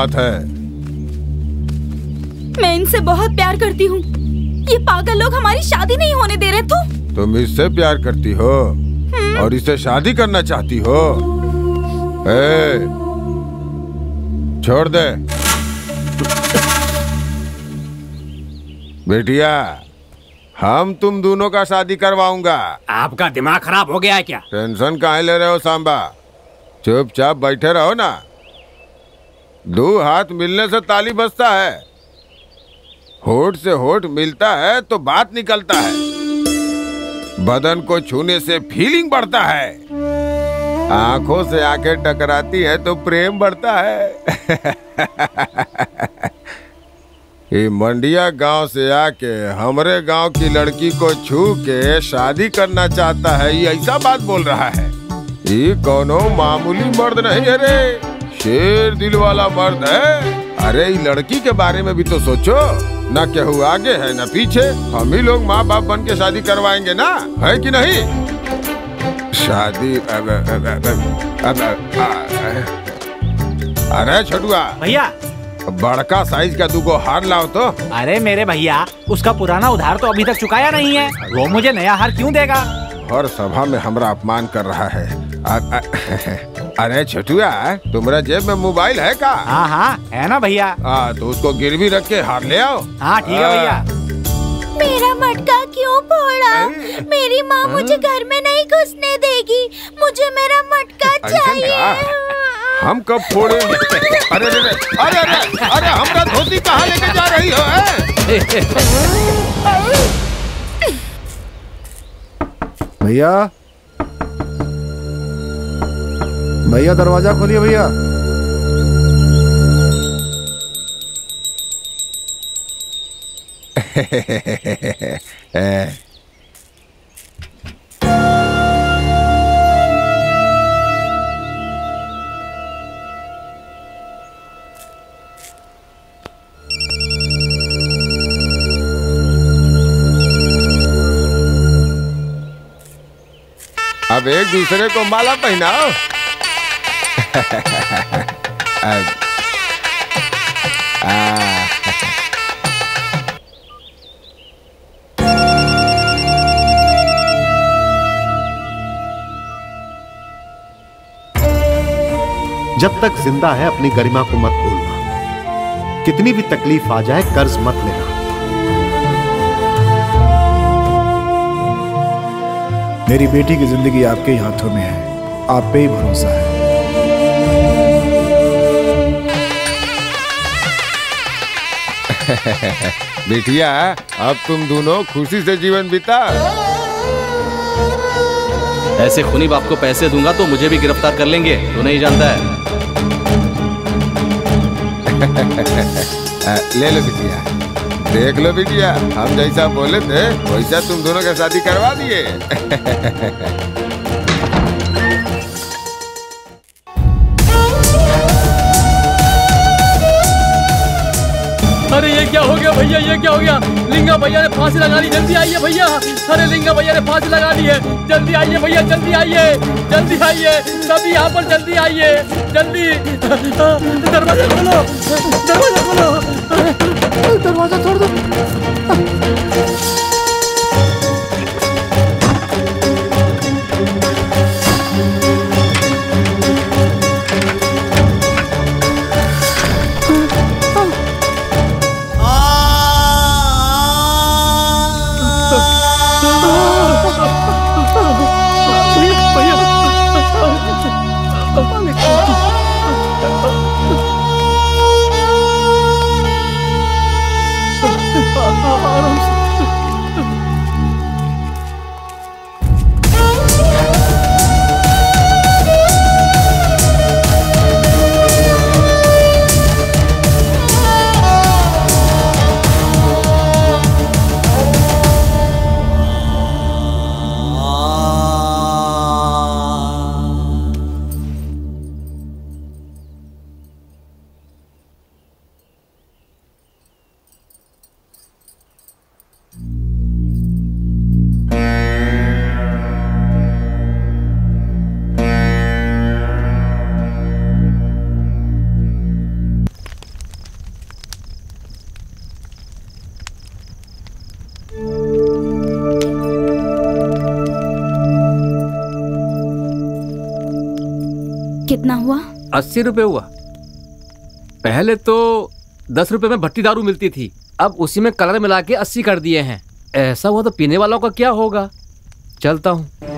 बात है। मैं इनसे बहुत प्यार करती हूँ। ये पागल लोग हमारी शादी नहीं होने दे रहे तो। तुम इससे प्यार करती हो और इससे शादी करना चाहती हो। ए, छोड़ दे। बेटिया हम तुम दोनों का शादी करवाऊँगा। आपका दिमाग खराब हो गया है क्या? टेंशन काहे ले रहे हो सांबा? चुपचाप बैठे रहो ना। दो हाथ मिलने से ताली बजता है। होठ से होठ मिलता है तो बात निकलता है। बदन को छूने से फीलिंग बढ़ता है। आँखों से आँखें टकराती है तो प्रेम बढ़ता है। <laughs> ये मंडिया गाँव से आके हमरे गाँव की लड़की को छू के शादी करना चाहता है, ये ऐसा बात बोल रहा है। ये कोनो मामूली मर्द नहीं है रे। शेर दिल वाला मर्द है। अरे लड़की के बारे में भी तो सोचो। ना केहू आगे है न पीछे। हम ही लोग माँ बाप बन के शादी करवाएँगे ना? है कि नहीं? शादी अब, अब, अब, अरे छोटुआ। भैया। बड़का साइज़ का दूगो हार लाओ तो। अरे मेरे भैया उसका पुराना उधार तो अभी तक चुकाया नहीं है। वो मुझे नया हार क्यों देगा? हर सभा में हमारा अपमान कर रहा है। आ, आ, <laughs> अरे छोटुआ तुम्हारा जेब में मोबाइल है का? हाँ हाँ है ना भैया। हाँ तो उसको गिरवी रख के हार ले आओ। हाँ ठीक है भैया। मेरा मटका क्यों फोड़ा? मेरी माँ मुझे घर में नहीं घुसने देगी। मुझे मेरा मटका चाहिए। हम कब फोड़े? अरे अरे अरे अरे अरे अरे हमरा धोती कहाँ लेके जा रही हो? भैया भैया दरवाज़ा खोलिए भैया। अब एक दूसरे को माला पहनाओ। <laughs> जब तक ज़िंदा है अपनी गरिमा को मत भूलना। कितनी भी तकलीफ़ आ जाए, कर्ज मत लेना। मेरी बेटी की ज़िंदगी आपके हाथों में है। आप पे ही भरोसा है। <laughs> बिटिया अब तुम दोनों खुशी से जीवन बिता। ऐसे खुनी बाप को पैसे दूँगा तो मुझे भी गिरफ़्तार कर लेंगे तो नहीं जानता है। <laughs> ले लो बिटिया। देख लो बिटिया हम जैसा बोले थे वैसा तुम दोनों का शादी करवा दिए। <laughs> अरे ये क्या हो गया भैया, ये क्या हो गया? लिंगा भैया ने फांसी लगा ली जल्दी आइए भैया। अरे लिंगा भैया ने फांसी लगा ली है। जल्दी आइए भैया, जल्दी आइए जल्दी आइए, सभी यहाँ पर जल्दी आइए, जल्दी। दरवाज़ा खोलो दरवाज़ा खोलो। दरवाज़ा छोड़ दो। अस्सी रुपए हुआ। पहले तो दस रुपए में भट्टी दारू मिलती थी, अब उसी में कलर मिला के अस्सी कर दिए हैं। ऐसा हुआ तो पीने वालों का क्या होगा? चलता हूँ।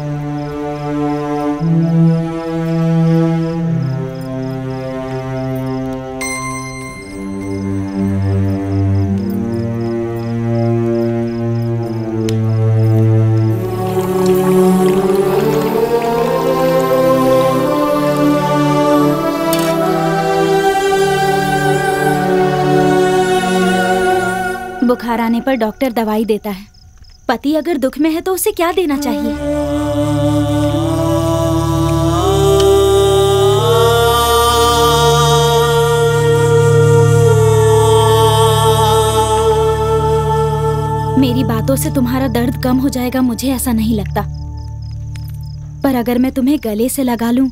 डॉक्टर दवाई देता है। पति अगर दुख में है तो उसे क्या देना चाहिए? मेरी बातों से तुम्हारा दर्द कम हो जाएगा, मुझे ऐसा नहीं लगता। पर अगर मैं तुम्हें गले से लगा लूँ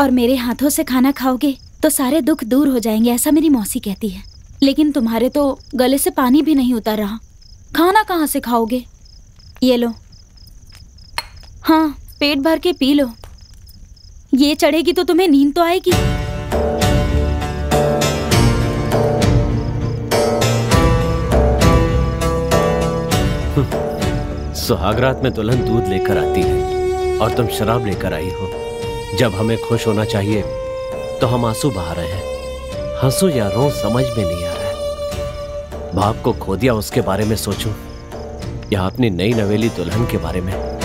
और मेरे हाथों से खाना खाओगे तो सारे दुख दूर हो जाएँगे, ऐसा मेरी मौसी कहती है। लेकिन तुम्हारे तो गले से पानी भी नहीं उतर रहा। खाना कहाँ से खाओगे? ये लो। हाँ पेट भर के पी लो। ये चढ़ेगी तो तुम्हें नींद तो आएगी। सुहागरात में दुल्हन दूध लेकर आती है और तुम शराब लेकर आई हो। जब हमें खुश होना चाहिए तो हम आँसू बहा रहे हैं। हंसू या रो, समझ में नहीं आ बाप को खो दिया उसके बारे में सोचूं? या अपनी नई नवेली दुल्हन के बारे में?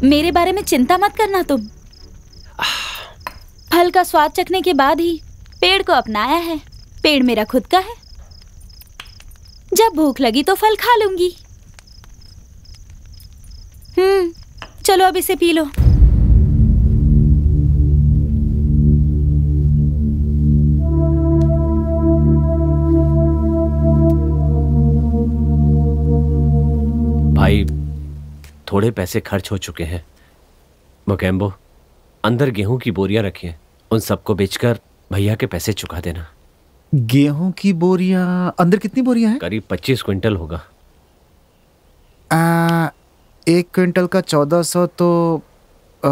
<laughs> मेरे बारे में चिंता मत करना तुम। फल का स्वाद चखने के बाद ही पेड़ को अपनाया है। पेड़ मेरा खुद का है। जब भूख लगी तो फल खा लूँगी। हम्म चलो अब इसे पी लो। थोड़े पैसे खर्च हो चुके हैं। मोकेम्बो अंदर गेहूँ की बोरियाँ रखी हैं उन सबको बेचकर भैया के पैसे चुका देना। गेहूँ की बोरियाँ? अंदर कितनी बोरियाँ हैं? करीब पच्चीस क्विंटल होगा। आ, एक क्विंटल का चौदह सौ तो आ,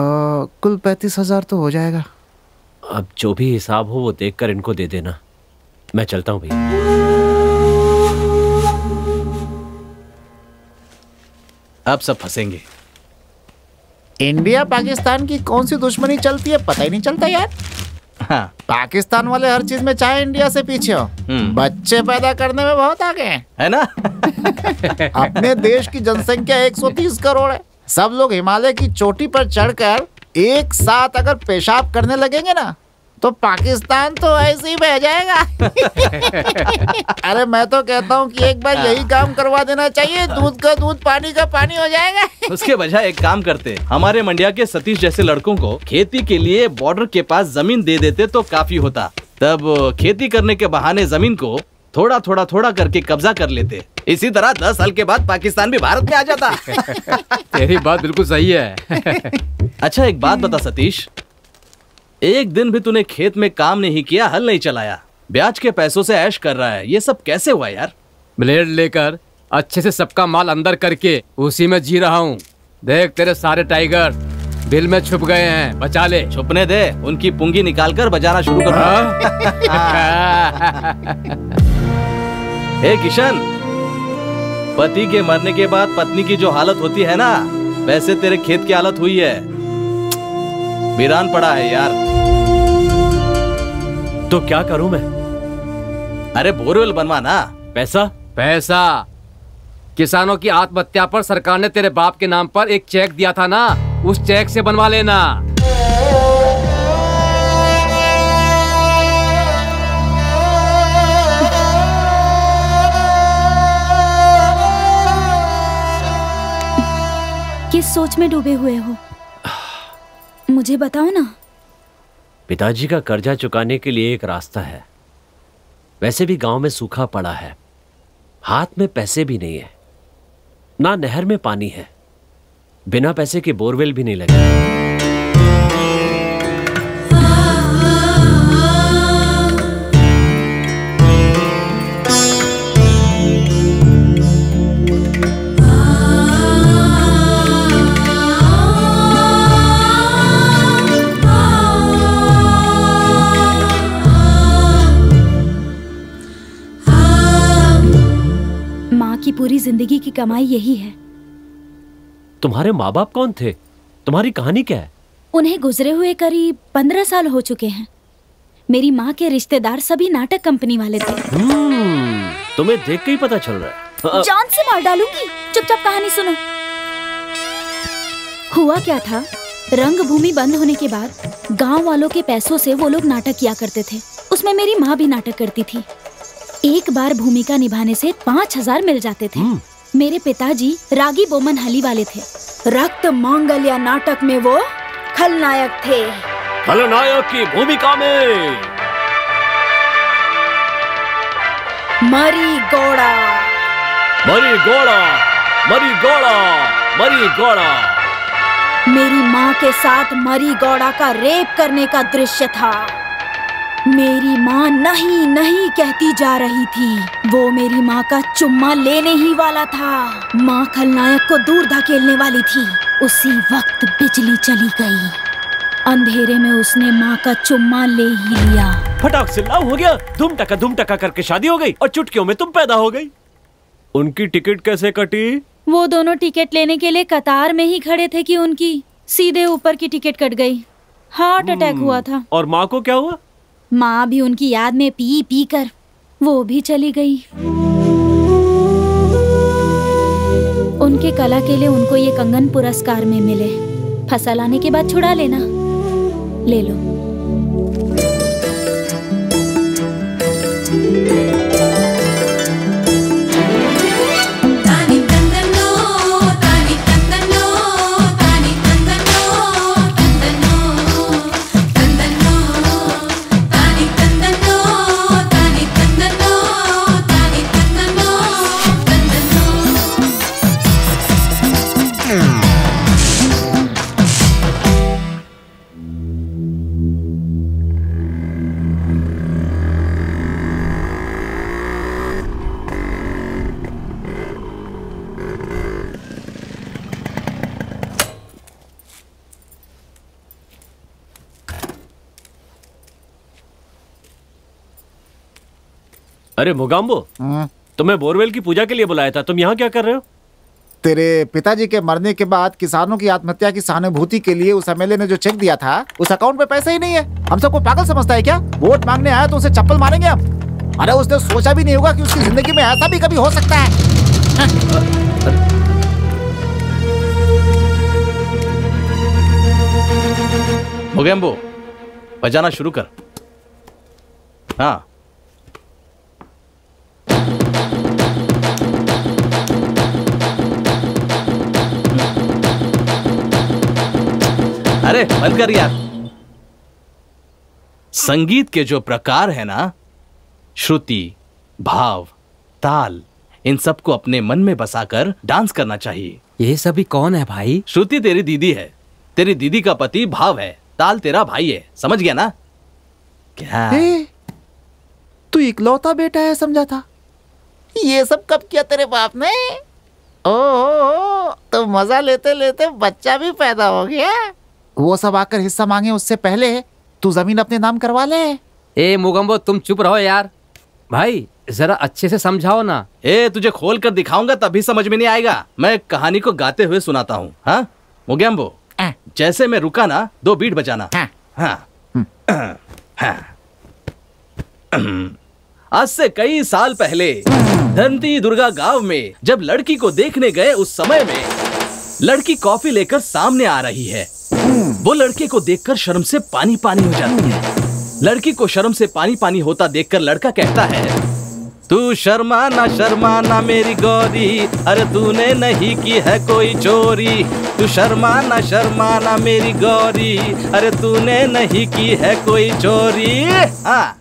कुल पैंतीस हज़ार तो हो जाएगा। अब जो भी हिसाब हो वो देखकर इनको दे देना। मैं चलता हूँ भैया। अब सब फंसेंगे। इंडिया पाकिस्तान की कौन सी दुश्मनी चलती है पता ही नहीं चलता यार। हाँ। पाकिस्तान वाले हर चीज़ में चाहे इंडिया से पीछे हो। बच्चे पैदा करने में बहुत आगे हैं। है ना? <laughs> अपने देश की जनसंख्या 130 करोड़ है। सब लोग हिमालय की चोटी पर चढ़कर एक साथ अगर पेशाब करने लगेंगे ना तो पाकिस्तान तो ऐसे ही बह जाएगा। <laughs> अरे मैं तो कहता हूँ कि एक बार यही काम करवा देना चाहिए दूध का दूध पानी का पानी हो जाएगा। उसके बजाय एक काम करते हमारे मंडिया के सतीश जैसे लड़कों को खेती के लिए बॉर्डर के पास ज़मीन दे देते तो काफ़ी होता। तब खेती करने के बहाने ज़मीन को थोड़ा थोड़ा थोड़ा करके कब्जा कर लेते। इसी तरह दस साल के बाद पाकिस्तान भी भारत में आ जाता। <laughs> तेरी बात बिल्कुल सही है। <laughs> अच्छा एक बात बता सतीश। एक दिन भी तूने खेत में काम नहीं किया हल नहीं चलाया। ब्याज के पैसों से ऐश कर रहा है। ये सब कैसे हुआ यार? ब्लेड लेकर अच्छे से सबका माल अंदर करके उसी में जी रहा हूँ। देख तेरे सारे टाइगर बिल में छुप गए हैं बचा ले। छुपने दे उनकी पुंगी निकाल कर बजाना शुरू कर <laughs> हे किशन पति के मरने के बाद पत्नी की जो हालत होती है ना वैसे तेरे खेत की हालत हुई है। वीरान पड़ा है यार। तो क्या करूँ मैं? अरे बोरवेल बनवा ना। पैसा? पैसा। किसानों की आत्महत्या पर सरकार ने तेरे बाप के नाम पर एक चेक दिया था ना? उस चेक से बनवा लेना। किस सोच में डूबे हुए हो? मुझे बताओ ना। पिताजी का कर्जा चुकाने के लिए एक रास्ता है। वैसे भी गाँव में सूखा पड़ा है। हाथ में पैसे भी नहीं है। ना नहर में पानी है। बिना पैसे के बोरवेल भी नहीं लगे। पूरी ज़िंदगी की कमाई यही है। तुम्हारे माँ बाप कौन थे? तुम्हारी कहानी क्या है? उन्हें गुजरे हुए करीब पंद्रह साल हो चुके हैं। मेरी माँ के रिश्तेदार सभी नाटक कंपनी वाले थे। हम्म, तुम्हें देख के ही पता चल रहा है। जान से मार डालूँगी। चुपचाप कहानी सुनो। हुआ क्या था? रंगभूमि बंद होने के बाद गाँव वालों के पैसों से वो लोग नाटक किया करते थे। उसमें मेरी माँ भी नाटक करती थी। एक बार भूमिका निभाने से पाँच हज़ार मिल जाते थे। मेरे पिताजी रागी बोमन हली वाले थे। रक्त मांगल्य नाटक में वो खलनायक थे। खलनायक की भूमिका में। मरी गोड़ा। मरी गोड़ा मरी गोड़ा मरी गोड़ा। मेरी माँ के साथ मरी गौड़ा का रेप करने का दृश्य था। मेरी माँ नहीं नहीं कहती जा रही थी। वो मेरी माँ का चुम्मा लेने ही वाला था। माँ खलनायक को दूर धकेलने वाली थी। उसी वक्त बिजली चली गई। अंधेरे में उसने माँ का चुम्मा ले ही लिया। फटाक से लाव हो गया। धूम टका धूम टका करके शादी हो गई और चुटकियों में तुम पैदा हो गई। उनकी टिकट कैसे कटी? वो दोनों टिकट लेने के लिए कतार में ही खड़े थे कि उनकी। सीधे ऊपर की टिकट कट गई। हार्ट अटैक हुआ था। और माँ को क्या हुआ? माँ भी उनकी याद में पी पी कर, वो भी चली गई। उनके कला के लिए उनको ये कंगन पुरस्कार में मिले। फ़सल आने के बाद छुड़ा लेना। ले लो। अरे मोगाम्बो तुम्हें बोरवेल की पूजा के लिए बुलाया था तुम यहाँ क्या कर रहे हो? तेरे पिताजी के मरने के बाद किसानों की आत्महत्या की सहानुभूति के लिए उस एमएलए ने जो चेक दिया था उस अकाउंट में पैसा ही नहीं है। हम सबको पागल समझता है क्या? वोट मांगने आया तो उसे चप्पल मारेंगे हम। अरे उसने सोचा भी नहीं होगा कि उसकी ज़िंदगी में ऐसा भी कभी हो सकता है। मोगेम्बो बजाना शुरू कर। हाँ। बंद कर यार। संगीत के जो प्रकार है ना श्रुति भाव ताल इन सबको अपने मन में बसाकर डांस करना चाहिए। ये सभी कौन है भाई? श्रुति तेरी दीदी है। तेरी दीदी का पति भाव है। ताल तेरा भाई है। समझ गया ना? क्या? ए, तू इकलौता बेटा है समझा था। ये सब कब किया तेरे बाप ने? ओ, ओ, ओ तो मज़ा लेते लेते बच्चा भी पैदा हो गया। वो सब आकर हिस्सा मांगे उससे पहले तू ज़मीन अपने नाम करवा ले। ए मुगम्बो तुम चुप रहो यार। भाई जरा अच्छे से समझाओ ना। ए तुझे खोल कर दिखाऊँगा तभी समझ में नहीं आएगा। मैं कहानी को गाते हुए सुनाता हूँ। हाँ? मुगेम्बो जैसे मैं रुका ना दो बीट बजाना। हाँ। हाँ। आज से कई साल पहले धनती दुर्गा गाँव में जब लड़की को देखने गए उस समय में लड़की कॉफ़ी लेकर सामने आ रही है। वो लड़के को देखकर शर्म से पानी पानी हो जाती है। लड़की को शर्म से पानी पानी होता देखकर लड़का कहता है, तू शर्मा ना शर्मा ना मेरी गौरी, अरे तूने नहीं की है कोई चोरी। तू शर्मा ना शर्मा ना मेरी गौरी, अरे तूने नहीं की है कोई चोरी। हाँ।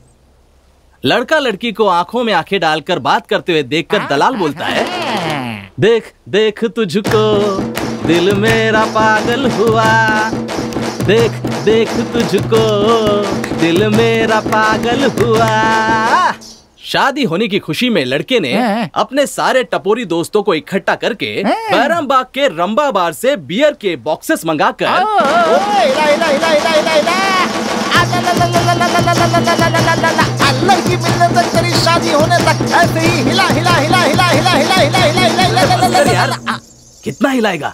लड़का लड़की को आँखों में आँखें डालकर बात करते हुए देखकर दलाल बोलता है, देख देख तुझको दिल मेरा पागल हुआ देख देख तुझको दिल मेरा पागल हुआ शादी होने की खुशी में लड़के ने अपने सारे टपोरी दोस्तों को इकट्ठा करके बैरम बाग के रंबा बार से बियर के बॉक्सेस तक तेरी शादी होने तक ऐसे ही हिला हिला हिला हिला हिला हिला हिला हिला हिला हिला हिला यार कितना हिलाएगा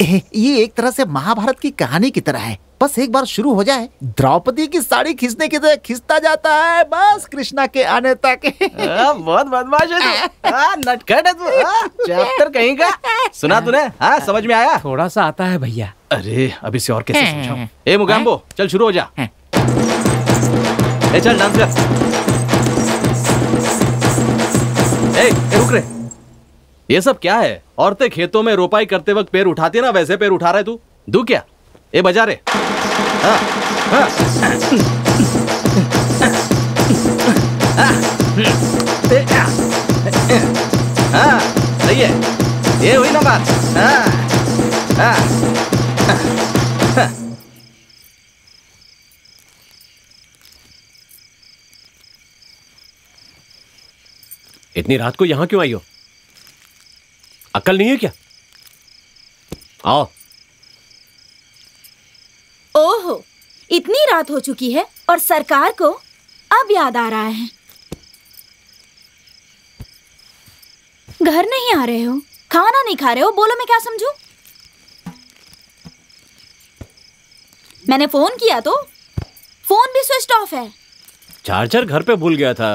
<laughs> ये एक तरह से महाभारत की कहानी की तरह है। बस एक बार शुरू हो जाए। द्रौपदी की साड़ी खींचने की तरह खींचता जाता है। बस कृष्णा के आने तक। <laughs> बहुत बदमाश है तू। <laughs> हाँ, नटखट है तू। हाँ, चैप्टर कहीं का। सुना तूने? हाँ समझ में आया? थोड़ा सा आता है भैया। अरे अब इसे और कैसे समझाऊं? ए मुगाम्बो चल शुरू हो जा। ए चल डांस कर ए, ए रुक रे। ये सब क्या है? औरतें खेतों में रोपाई करते वक्त पैर उठाती है ना? वैसे पैर उठा रहे तू। दू क्या? ए बजा रे। हाँ, हाँ, हाँ, सही है। ये हुई ना बात। इतनी रात को यहाँ क्यों आई हो? अकल नहीं है क्या? आओ। ओहो इतनी रात हो चुकी है और सरकार को अब याद आ रहा है। घर नहीं आ रहे हो? खाना नहीं खा रहे हो? बोलो मैं क्या समझू? मैंने फ़ोन किया तो फ़ोन भी स्विच ऑफ़ है। चार्जर घर पे भूल गया था।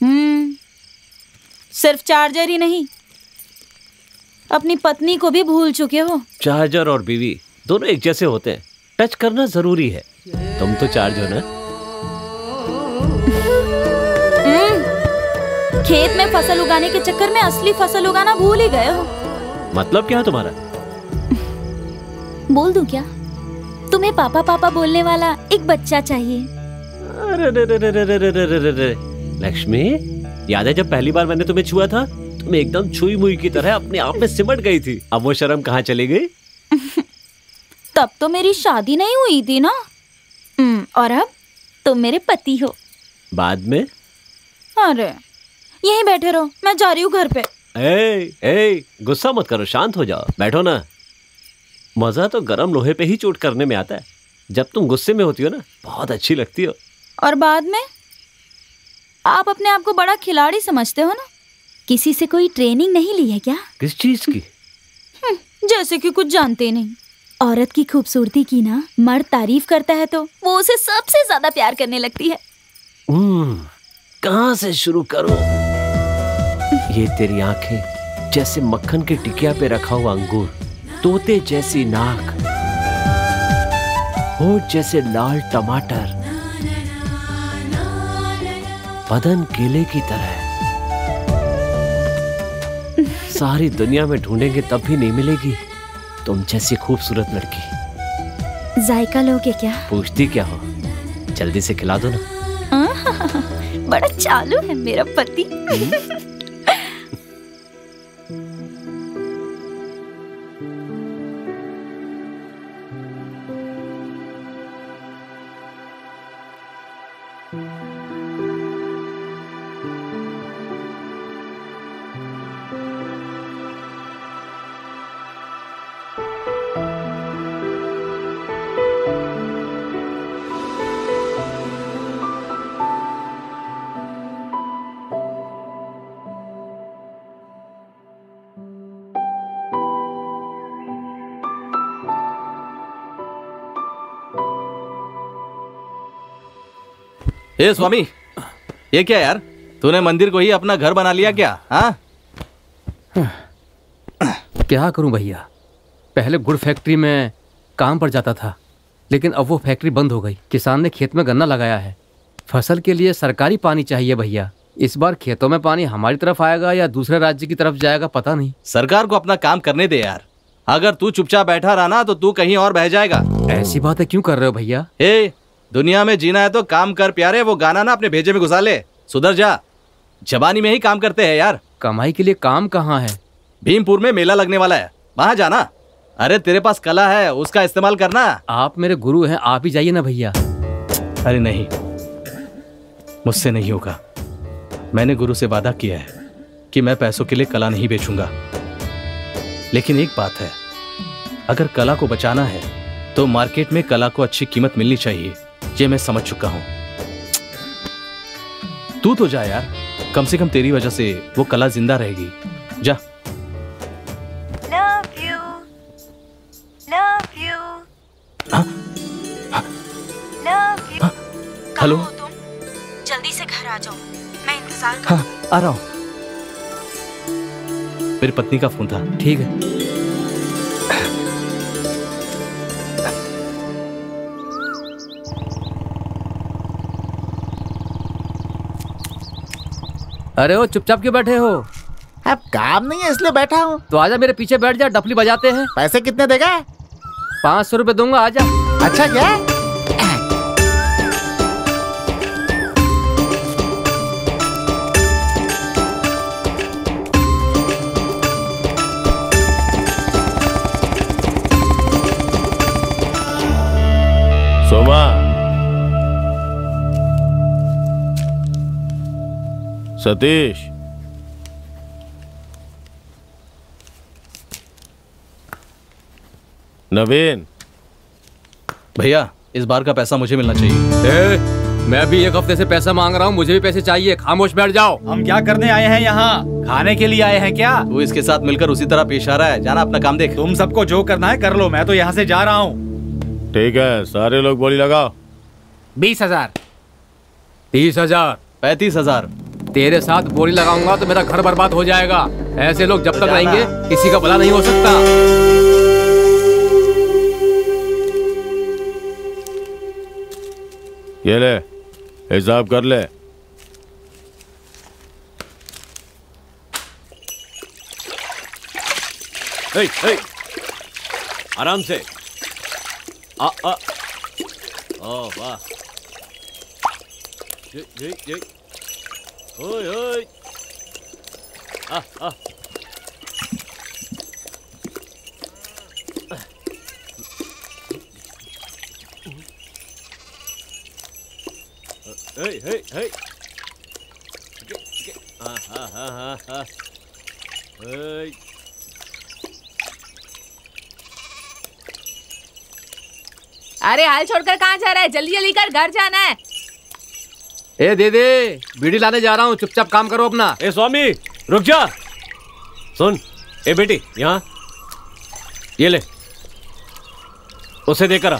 हम्म सिर्फ़ चार्जर ही नहीं अपनी पत्नी को भी भूल चुके हो चार्जर और बीवी दोनों एक जैसे होते हैं टच करना ज़रूरी है तुम तो चार्ज हो ना खेत में फ़सल उगाने के चक्कर में असली फ़सल उगाना भूल ही गए हो मतलब क्या है तुम्हारा बोल दू क्या तुम्हें पापा पापा बोलने वाला एक बच्चा चाहिए लक्ष्मी याद है जब पहली बार मैंने तुम्हें छुआ था? तुम एकदम छुई मुई की तरह अपने आप में सिमट गई थी। अब वो शर्म कहाँ चली गई? <laughs> तब तो मेरी शादी नहीं हुई थी ना? हम्म, और अब तुम मेरे पति हो। बाद में? अरे यहीं बैठे रहो मैं जा रही हूँ घर पे। ए ए गुस्सा मत करो शांत हो जाओ। बैठो ना। मज़ा तो गरम लोहे पे ही चोट करने में आता है। जब तुम गुस्से में होती हो ना बहुत अच्छी लगती हो। और बाद में? आप अपने आप को बड़ा खिलाड़ी समझते हो ना? किसी से कोई ट्रेनिंग नहीं ली है क्या? किस चीज़ की? हम्म, जैसे कि कुछ जानते नहीं। औरत की खूबसूरती की ना मर्द तारीफ़ करता है तो वो उसे सबसे ज़्यादा प्यार करने लगती है। हम्म, कहाँ से शुरू करो? ये तेरी आँखें जैसे मक्खन के टिकिया पे रखा हुआ अंगूर तोते जैसी नाक होठ जैसे लाल टमाटर। बदन केले की तरह है। सारी दुनिया में ढूंढेंगे तब भी नहीं मिलेगी। तुम जैसी खूबसूरत लड़की। जायका लोगे क्या? पूछती क्या हो? जल्दी से खिला दो ना। बड़ा चालू है मेरा पति। ए स्वामी ये क्या यार? तूने मंदिर को ही अपना घर बना लिया क्या हाँ? क्या करूँ भैया? पहले गुड़ फैक्ट्री में काम पर जाता था लेकिन अब वो फैक्ट्री बंद हो गई। किसान ने खेत में गन्ना लगाया है। फ़सल के लिए सरकारी पानी चाहिए भैया। इस बार खेतों में पानी हमारी तरफ़ आएगा या दूसरे राज्य की तरफ़ जाएगा पता नहीं। सरकार को अपना काम करने दे यार। अगर तू चुपचाप बैठा रहा ना तो तू कहीं और बह जाएगा। ऐसी बातें क्यों कर रहे हो भैया? ए दुनिया में जीना है तो काम कर प्यारे वो गाना ना अपने भेजे में घुसा ले। सुधर जा। जबानी में ही काम करते हैं यार। कमाई के लिए काम कहाँ है? भीमपुर में मेला लगने वाला है। वहाँ जाना। अरे तेरे पास कला है उसका इस्तेमाल करना। आप मेरे गुरु हैं आप ही जाइए ना भैया। अरे नहीं। मुझसे नहीं होगा। मैंने गुरु से वादा किया है कि मैं पैसों के लिए कला नहीं बेचूँगा। लेकिन एक बात है। अगर कला को बचाना है तो मार्केट में कला को अच्छी कीमत मिलनी चाहिए। ये मैं समझ चुका हूँ। तू तो जा यार। कम से कम तेरी वजह से वो कला ज़िंदा रहेगी। जा। Love you. Love you. Love you. Hello. जल्दी से घर आ जाओ। मैं इंतज़ार हाँ आ रहा हूँ। मेरी पत्नी का फ़ोन था ठीक है। अरे वो चुपचाप क्यों बैठे हो? अब काम नहीं है इसलिए बैठा हूँ। तो आजा मेरे पीछे बैठ जा डफली बजाते हैं। पैसे कितने देगा? पाँच सौ रूपए दूँगा आजा। अच्छा क्या? सतीश। नवीन। भैया इस बार का पैसा मुझे मिलना चाहिए। ए, मैं भी एक हफ़्ते से पैसा मांग रहा हूँ मुझे भी पैसे चाहिए। खामोश बैठ जाओ। हम क्या करने आए हैं यहाँ? खाने के लिए आए हैं क्या? तू इसके साथ मिलकर उसी तरह पेश आ रहा है। जाना अपना काम देख। तुम सबको जो करना है कर लो मैं तो यहाँ से जा रहा हूँ। ठीक है सारे लोग बोली लगाओ। बीस हज़ार। तीस हज़ार। पैंतीस हज़ार। तेरे साथ बोरी लगाऊँगा तो मेरा घर बर्बाद हो जाएगा। ऐसे लोग जब तक रहेंगे किसी का भला नहीं हो सकता। ये ले हिसाब कर ले। ए, ए, आराम से। आ आ। ओ वाह। ये ये ये। आ ए हे हे हा हा हा हा हा ए अरे हाल छोड़कर कहाँ जा रहा है? जल्दी जल्दी कर, घर जाना है। ए दे दे। बीड़ी लाने जा रहा हूँ। चुपचाप काम करो अपना। ए स्वामी रुक जा। सुन ए बेटी यहाँ। ये ले। उसे देकर आ।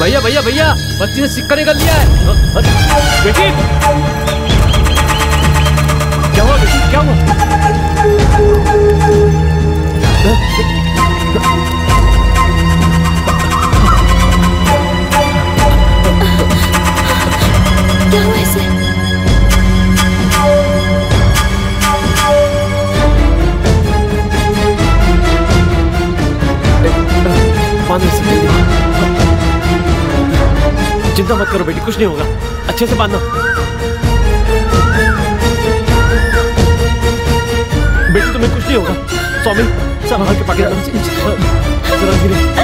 भैया भैया भैया बच्ची ने सिक्का निकल लिया है। बेटी। क्या हुआ बेटी? क्या हुआ? चिंता मत करो बेटी, कुछ नहीं होगा। अच्छे से बांधो। बेटी, तुम्हें कुछ नहीं होगा। स्वामी संभाल के पकड़ जरा धीरे।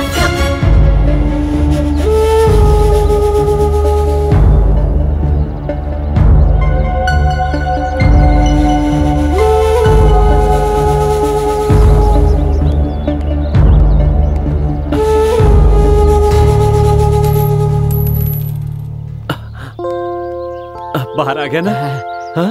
बाहर आ गया ना? हाँ?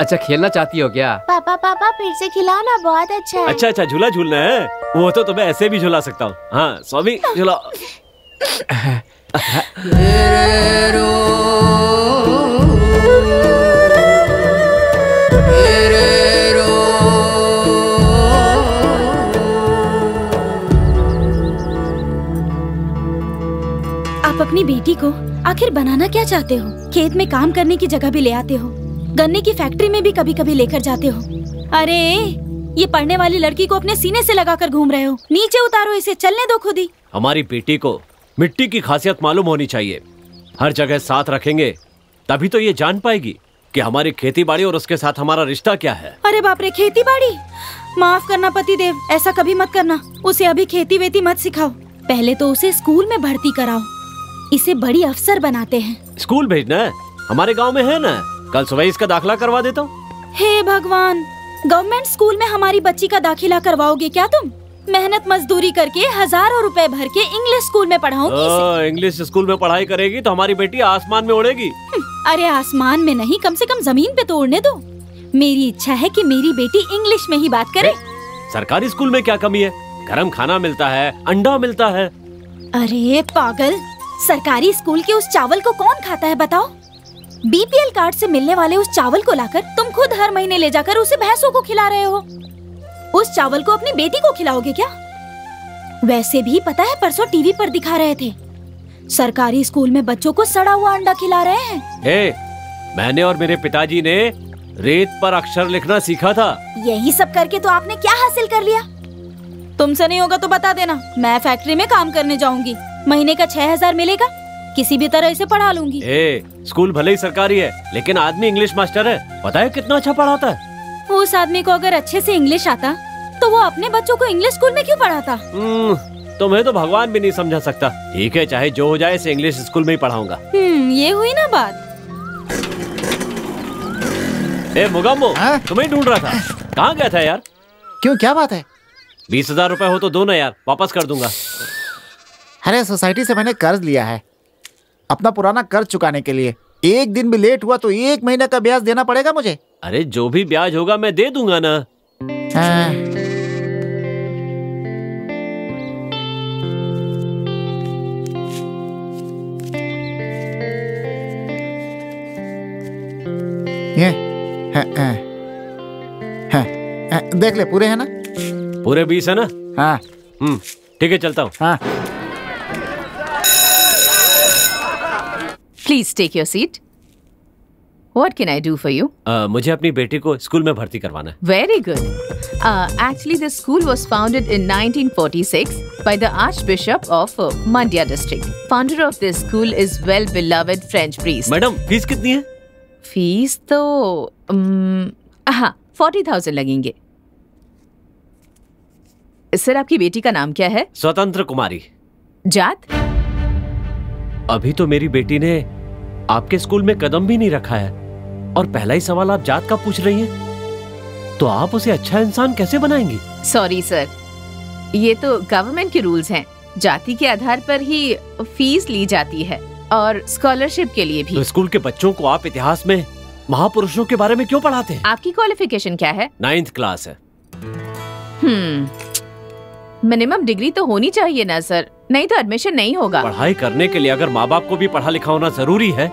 अच्छा खेलना चाहती हो क्या? पापा पापा फिर से खिलाओ ना बहुत अच्छा है। अच्छा अच्छा झूला झूलना है? वो तो तुम्हें ऐसे भी झूला सकता हूँ। हाँ स्वामी झूला आप अपनी बेटी को आखिर बनाना क्या चाहते हो? खेत में काम करने की जगह भी ले आते हो। गन्ने की फैक्ट्री में भी कभी कभी लेकर जाते हो। अरे ये पढ़ने वाली लड़की को अपने सीने से लगाकर घूम रहे हो। नीचे उतारो इसे चलने दो खुद ही। हमारी बेटी को मिट्टी की खासियत मालूम होनी चाहिए। हर जगह साथ रखेंगे तभी तो ये जान पाएगी कि हमारी खेती बाड़ी और उसके साथ हमारा रिश्ता क्या है। अरे बाप रे खेती बाड़ी माफ़ करना पति देव ऐसा कभी मत करना। उसे अभी खेती वेती मत सिखाओ। पहले तो उसे स्कूल में भर्ती कराओ। इसे बड़ी अफसर बनाते हैं। स्कूल भेजना? है हमारे गाँव में है ना? कल सुबह इसका दाखिला करवा देता हूँ। हे भगवान गवर्नमेंट स्कूल में हमारी बच्ची का दाखिला करवाओगे क्या तुम? मेहनत मजदूरी करके हज़ारों रुपए भर के इंग्लिश स्कूल में पढ़ाऊँगी इंग्लिश स्कूल में पढ़ाई करेगी तो हमारी बेटी आसमान में उड़ेगी। अरे आसमान में नहीं कम से कम ज़मीन पे तो उड़ने दो। मेरी इच्छा है कि मेरी बेटी इंग्लिश में ही बात करे। सरकारी स्कूल में क्या कमी है? गर्म खाना मिलता है अंडा मिलता है। अरे पागल सरकारी स्कूल के उस चावल को कौन खाता है बताओ? बीपीएल कार्ड से मिलने वाले उस चावल को लाकर तुम खुद हर महीने ले जाकर उसे भैंसों को खिला रहे हो। उस चावल को अपनी बेटी को खिलाओगे क्या? वैसे भी पता है परसों टीवी पर दिखा रहे थे। सरकारी स्कूल में बच्चों को सड़ा हुआ अंडा खिला रहे हैं। ए, मैंने और मेरे पिताजी ने रेत पर अक्षर लिखना सीखा था। यही सब करके तो आपने क्या हासिल कर लिया? तुमसे नहीं होगा तो बता देना मैं फैक्ट्री में काम करने जाऊँगी। महीने का छह हज़ार मिलेगा किसी भी तरह इसे पढ़ा लूँगी। ए, स्कूल भले ही सरकारी है लेकिन आदमी इंग्लिश मास्टर है। पता है कितना अच्छा पढ़ाता है? उस आदमी को अगर अच्छे से इंग्लिश आता तो वो अपने बच्चों को इंग्लिश स्कूल में क्यों पढ़ाता? हम्म, तुम्हें तो भगवान भी नहीं समझा सकता। ठीक है चाहे जो हो जाए इसे इंग्लिश स्कूल में ही पढ़ाऊँगा। हम्म ये हुई ना बात। ए मुगम्बो तुम्हें ढूंढ रहा था। कहाँ गया था यार? क्यों क्या बात है? बीस हज़ार रुपए हो तो दो ना यार वापस कर दूँगा। अरे सोसाइटी से मैंने कर्ज लिया है। अपना पुराना कर्ज चुकाने के लिए। एक दिन भी लेट हुआ तो एक महीने का ब्याज देना पड़ेगा मुझे। अरे जो भी ब्याज होगा मैं दे दूँगा ना। हाँ। ये हाँ, हाँ, हाँ, हाँ, देख ले पूरे है ना? पूरे बीस है ना? हाँ। हम्म ठीक है चलता हूँ। हाँ। Please take your seat What can I do for you मुझे अपनी बेटी को स्कूल में भर्ती करवाना है। Very good actually the school was founded in 1946 by the archbishop of Mandya district founder of this school is well beloved French priest madam fees कितनी है? फ़ीस तो हाँ फोर्टी थाउज़ेंड लगेंगे। सर आपकी बेटी का नाम क्या है? स्वतंत्र कुमारी। जात? अभी तो मेरी बेटी ने आपके स्कूल में कदम भी नहीं रखा है और पहला ही सवाल आप जात का पूछ रही हैं। तो आप उसे अच्छा इंसान कैसे बनाएँगी? सॉरी सर ये तो गवर्नमेंट के रूल्स हैं। जाति के आधार पर ही फ़ीस ली जाती है और स्कॉलरशिप के लिए भी। तो स्कूल के बच्चों को आप इतिहास में महापुरुषों के बारे में क्यों पढ़ाते हैं? आपकी क्वालिफिकेशन क्या है? नाइन्थ क्लास है। हम्म मिनिमम डिग्री तो होनी चाहिए ना सर। नहीं तो एडमिशन नहीं होगा। पढ़ाई करने के लिए अगर माँ बाप को भी पढ़ा लिखा होना ज़रूरी है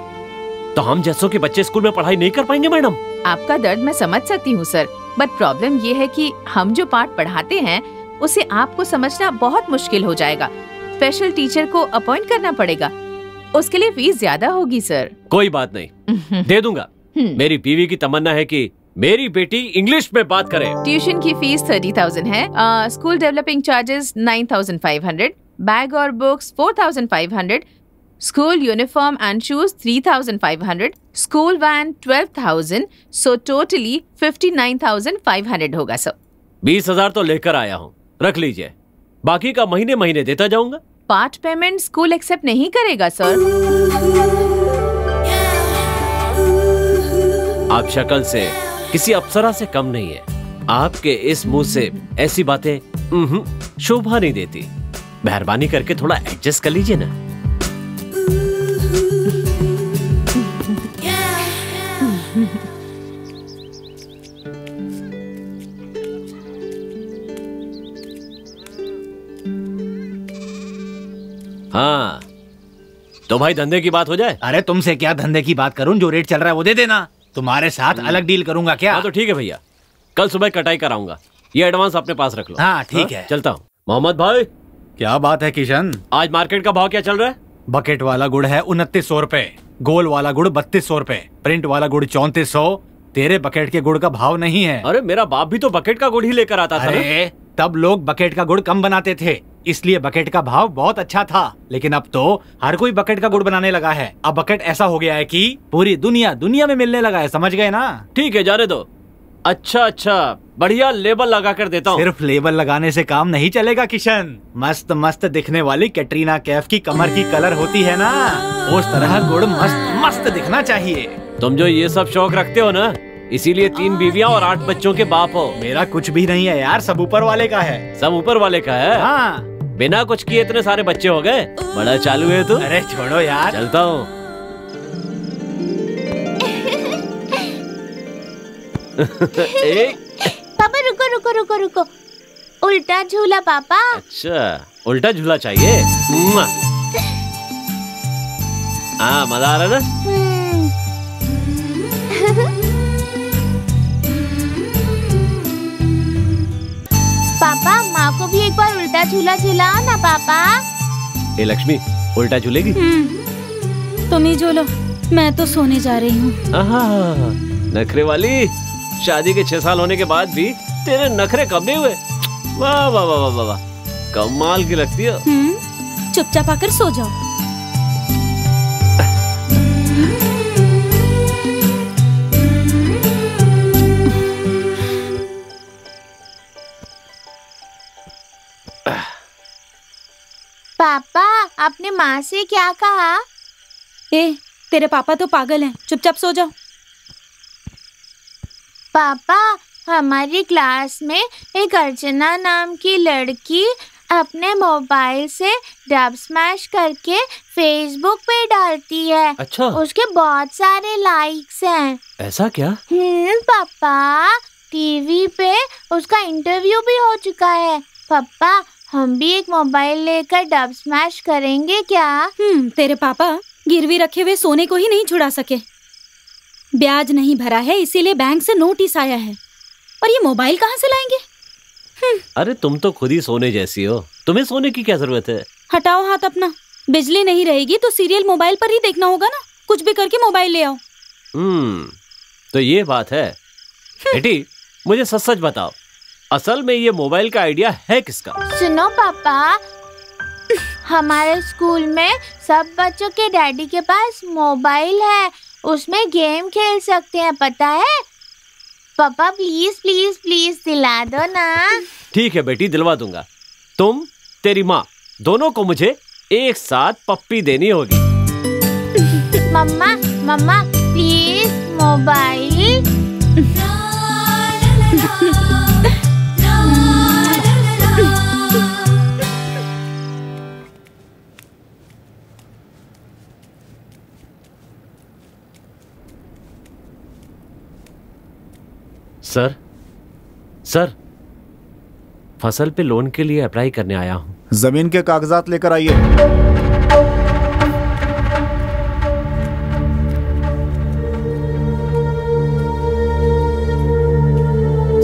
तो हम जैसों के बच्चे स्कूल में पढ़ाई नहीं कर पाएँगे मैडम। आपका दर्द मैं समझ सकती हूँ सर। बट प्रॉब्लम ये है कि हम जो पाठ पढ़ाते हैं उसे आपको समझना बहुत मुश्किल हो जाएगा। स्पेशल टीचर को अपॉइंट करना पड़ेगा। उसके लिए फ़ीस ज़्यादा होगी सर। कोई बात नहीं। <laughs> दे दूँगा। मेरी बीवी की तमन्ना है कि मेरी बेटी इंग्लिश में बात करे। ट्यूशन की फ़ीस थर्टी थाउज़ेंड है। School developing charges nine thousand five hundred. Bag और books four thousand five hundred. School uniform and shoes three thousand five hundred. School van twelve thousand. So totally fifty nine thousand five hundred होगा sir बीस हज़ार तो लेकर आया हूँ। रख लीजिए। बाकी का महीने महीने देता जाऊँगा। पार्ट पेमेंट स्कूल एक्सेप्ट नहीं करेगा सर। आप शक्ल से किसी अप्सरा से कम नहीं है। आपके इस मुँह से ऐसी बातें शोभा नहीं देती। मेहरबानी करके थोड़ा एडजस्ट कर लीजिए ना। हाँ। तो भाई धंधे की बात हो जाए? अरे तुमसे क्या धंधे की बात करूँ? जो रेट चल रहा है वो दे देना। तुम्हारे साथ अलग डील करूँगा क्या? हाँ तो ठीक है भैया। कल सुबह कटाई कराऊँगा। ये एडवांस अपने पास रख लो। हाँ, ठीक है। चलता हूँ। मोहम्मद भाई क्या बात है किशन? आज मार्केट का भाव क्या चल रहा है? बकेट वाला गुड़ है उनतीस सौ रूपए गोल वाला गुड़ बत्तीस सौ रूपए प्रिंट वाला गुड़ चौंतीस सौ। तेरे बकेट के गुड़ का भाव नहीं है। अरे मेरा बाप भी तो बकेट का गुड़ ही लेकर आता था अरे तब लोग बकेट का गुड़ कम बनाते थे। इसलिए बकेट का भाव बहुत अच्छा था। लेकिन अब तो हर कोई बकेट का गुड़ बनाने लगा है। अब बकेट ऐसा हो गया है कि पूरी दुनिया दुनिया में मिलने लगा है समझ गए ना? ठीक है जाने दो। अच्छा अच्छा बढ़िया लेबल लगा कर देता हूँ। सिर्फ़ लेबल लगाने से काम नहीं चलेगा किशन। मस्त मस्त दिखने वाली कैटरीना कैफ की कमर की कलर होती है ना? उस तरह गुड़ मस्त मस्त दिखना चाहिए। तुम जो ये सब शौक रखते हो ना इसीलिए तीन बीवियाँ और आठ बच्चों के बाप हो। मेरा कुछ भी नहीं है यार सब ऊपर वाले का है। सब ऊपर वाले का है? हाँ। बिना कुछ किए इतने सारे बच्चे हो गए। बड़ा चालू है तू। अरे छोड़ो यार। चलता हूँ। <laughs> पापा रुको रुको रुको रुको। उल्टा झूला पापा। अच्छा उल्टा झूला चाहिए। हाँ मज़ा आ रहा है ना? <laughs> पापा माँ को भी एक बार उल्टा झूला झूलाओ ना पापा। ए लक्ष्मी उल्टा झूलेगी? तुम ही झूलो मैं तो सोने जा रही हूँ। नखरे वाली शादी के छह साल होने के बाद भी तेरे नखरे कब नहीं हुए। वाह वाह वाह वाह वाह वाह कमाल की लगती है। हम्म, चुपचाप आकर सो जाओ। पापा आपने माँ से क्या कहा? ए तेरे पापा तो पागल हैं। चुपचाप सो जाओ। पापा हमारी क्लास में एक अर्चना नाम की लड़की अपने मोबाइल से डब स्मैश करके फेसबुक पे डालती है। अच्छा। उसके बहुत सारे लाइक्स हैं। ऐसा क्या? हम्म पापा टीवी पे उसका इंटरव्यू भी हो चुका है। पापा हम भी एक मोबाइल लेकर डब स्मैश करेंगे क्या? हम्म तेरे पापा गिरवी रखे हुए सोने को ही नहीं छुड़ा सके। ब्याज नहीं भरा है इसीलिए बैंक से नोटिस आया है। और ये मोबाइल कहाँ से लाएँगे? अरे तुम तो खुद ही सोने जैसी हो। तुम्हें सोने की क्या ज़रूरत है? हटाओ हाथ अपना। बिजली नहीं रहेगी तो सीरियल मोबाइल पर ही देखना होगा ना। कुछ भी करके मोबाइल ले आओ। हम्म तो ये बात है। बेटी मुझे सच सच बताओ असल में ये मोबाइल का आइडिया है किसका? सुनो पापा। हमारे स्कूल में सब बच्चों के डैडी के पास मोबाइल है। उसमें गेम खेल सकते हैं पता है? पापा प्लीज़ प्लीज़ प्लीज़ दिला दो ना। ठीक है बेटी दिलवा दूँगा। तुम तेरी माँ दोनों को मुझे एक साथ पप्पी देनी होगी। Mamma mamma please mobile. Sir sir फ़सल पे लोन के लिए अप्लाई करने आया हूँ। ज़मीन के कागजात लेकर आइए।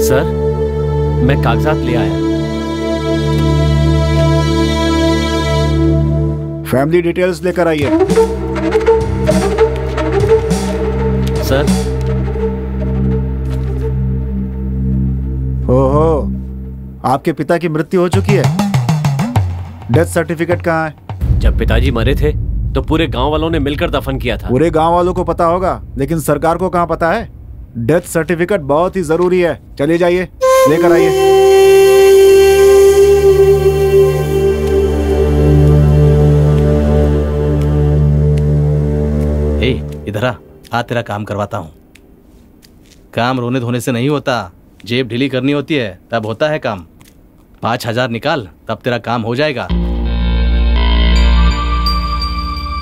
सर मैं कागजात ले आया। फैमिली डिटेल्स लेकर आइए। सर ओहो आपके पिता की मृत्यु हो चुकी है। डेथ सर्टिफिकेट कहाँ है? जब पिताजी मरे थे तो पूरे गाँव वालों ने मिलकर दफन किया था। पूरे गाँव वालों को पता होगा लेकिन सरकार को कहाँ पता है? डेथ सर्टिफिकेट बहुत ही ज़रूरी है। चलिए जाइए लेकर आइए। इधर आ। आ तेरा काम करवाता हूँ। काम रोने धोने से नहीं होता। जेब ढीली करनी होती है तब होता है काम। पाँच हज़ार निकाल तब तेरा काम हो जाएगा।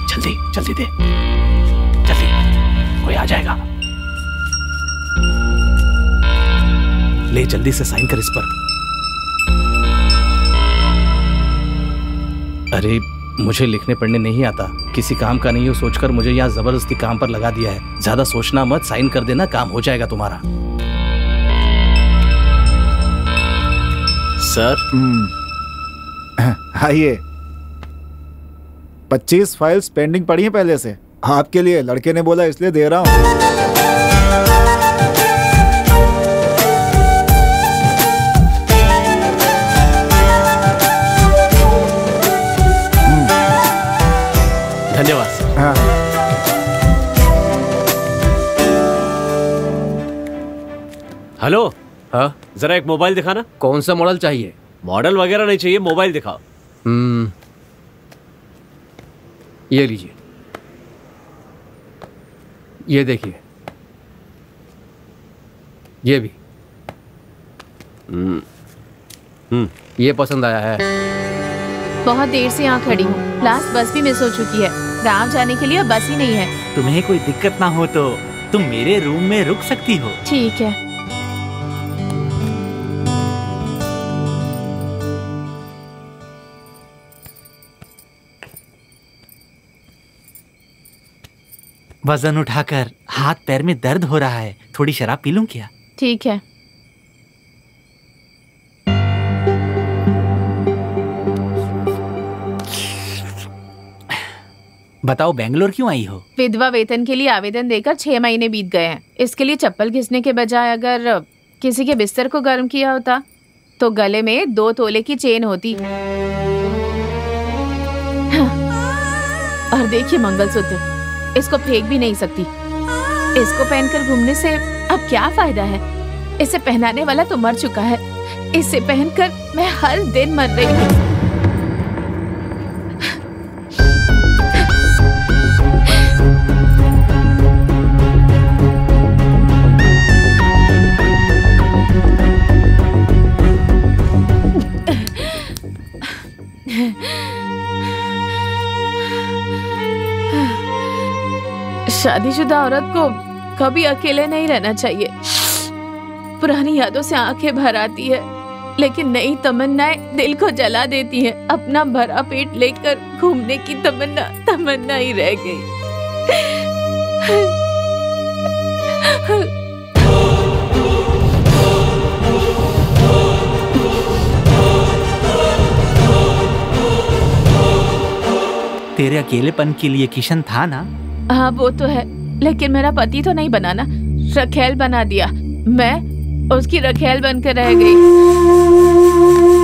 जल्दी जल्दी दे। जल्दी कोई आ जाएगा। ले जल्दी से साइन कर इस पर। अरे मुझे लिखने पढ़ने नहीं आता। किसी काम का नहीं हो सोचकर मुझे यहाँ ज़बरदस्ती काम पर लगा दिया है। ज़्यादा सोचना मत साइन कर देना काम हो जाएगा तुम्हारा। सर। <laughs> आइए। पच्चीस फाइल्स पेंडिंग पड़ी हैं पहले से। आपके लिए लड़के ने बोला इसलिए दे रहा हूँ। धन्यवाद सर। हाँ। हेलो। हाँ? जरा एक मोबाइल दिखाना। कौन सा मॉडल चाहिए? मॉडल वगैरह नहीं चाहिए मोबाइल दिखाओ। हम्म। ये लीजिए। ये देखिए। ये भी। हम्म। हम्म। ये पसंद आया है। बहुत देर से यहाँ खड़ी हूँ। लास्ट बस भी मिस हो चुकी है। गाँव जाने के लिए बस ही नहीं है। तुम्हें कोई दिक्कत ना हो तो तुम मेरे रूम में रुक सकती हो। ठीक है। वज़न उठाकर हाथ पैर में दर्द हो रहा है। थोड़ी शराब पी लूँ क्या? ठीक है। बताओ बेंगलोर क्यों आई हो? विधवा वेतन के लिए आवेदन देकर छह महीने बीत गए हैं। इसके लिए चप्पल घिसने के बजाय अगर किसी के बिस्तर को गर्म किया होता तो गले में दो तोले की चेन होती। और देखिए मंगलसूत्र। इसको फेंक भी नहीं सकती। इसको पहनकर घूमने से अब क्या फ़ायदा है? इसे पहनाने वाला तो मर चुका है। इसे पहनकर मैं हर दिन मर रही हूँ। Yeah. शादीशुदा औरत को कभी अकेले नहीं रहना चाहिए। पुरानी यादों से आँखें भर आती है, लेकिन नई तमन्नाएँ दिल को जला देती हैं। अपना भरा पेट लेकर घूमने की तमन्ना तमन्ना ही रह गई। तेरे अकेलेपन के लिए किशन था ना? हाँ वो तो है। लेकिन मेरा पति तो नहीं बना ना। रखेल बना दिया। मैं उसकी रखेल बनकर रह गई।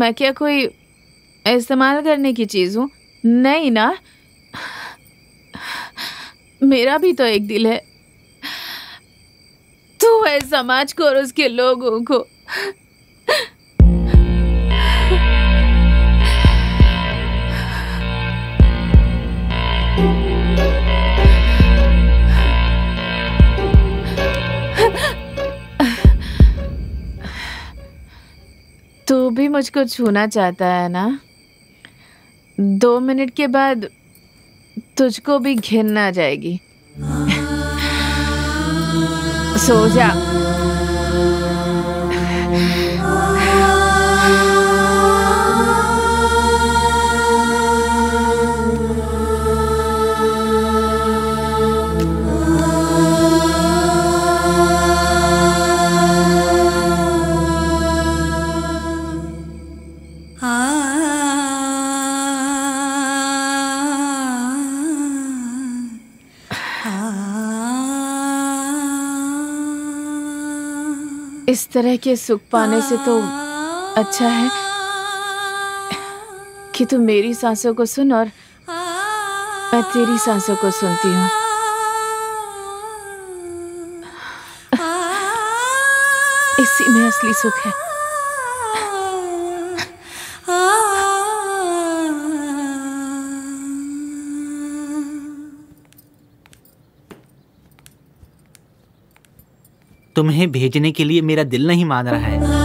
मैं क्या कोई इस्तेमाल करने की चीज़ हूँ? नहीं ना। मेरा भी तो एक दिल है। तू है समाज को और उसके लोगों को। तू भी मुझको छूना चाहता है ना? दो मिनट के बाद तुझको भी घिन आ जाएगी। <laughs> सो जा। इस तरह के सुख पाने से तो अच्छा है कि तू मेरी सांसों को सुन और मैं तेरी सांसों को सुनती हूँ। इसी में असली सुख है। तुम्हें भेजने के लिए मेरा दिल नहीं मान रहा है।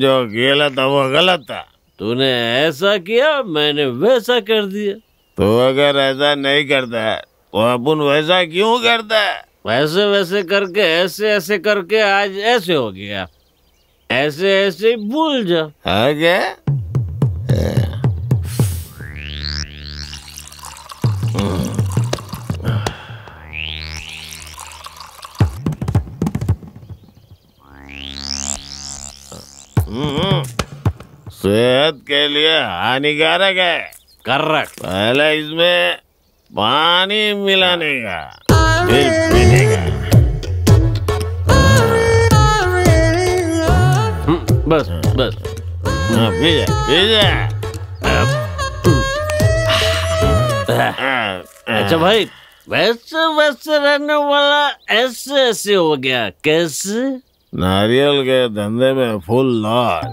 जो गलत था वो गलत था। तूने ऐसा किया मैंने वैसा कर दिया। तो अगर ऐसा नहीं करता है तो अपन वैसा क्यों करता? है वैसे वैसे करके ऐसे ऐसे करके आज ऐसे हो गया। ऐसे ऐसे भूल जा। है सेहत के लिए हानिकारक है। करेक्ट पहले इसमें पानी मिलाने का। फिर पीने का। बस बस। हाँ, पी जा पी जा। अच्छा भाई वैसे वैसे रहने वाला ऐसे ऐसे हो गया कैसे? नारियल के धंधे में फुल लॉस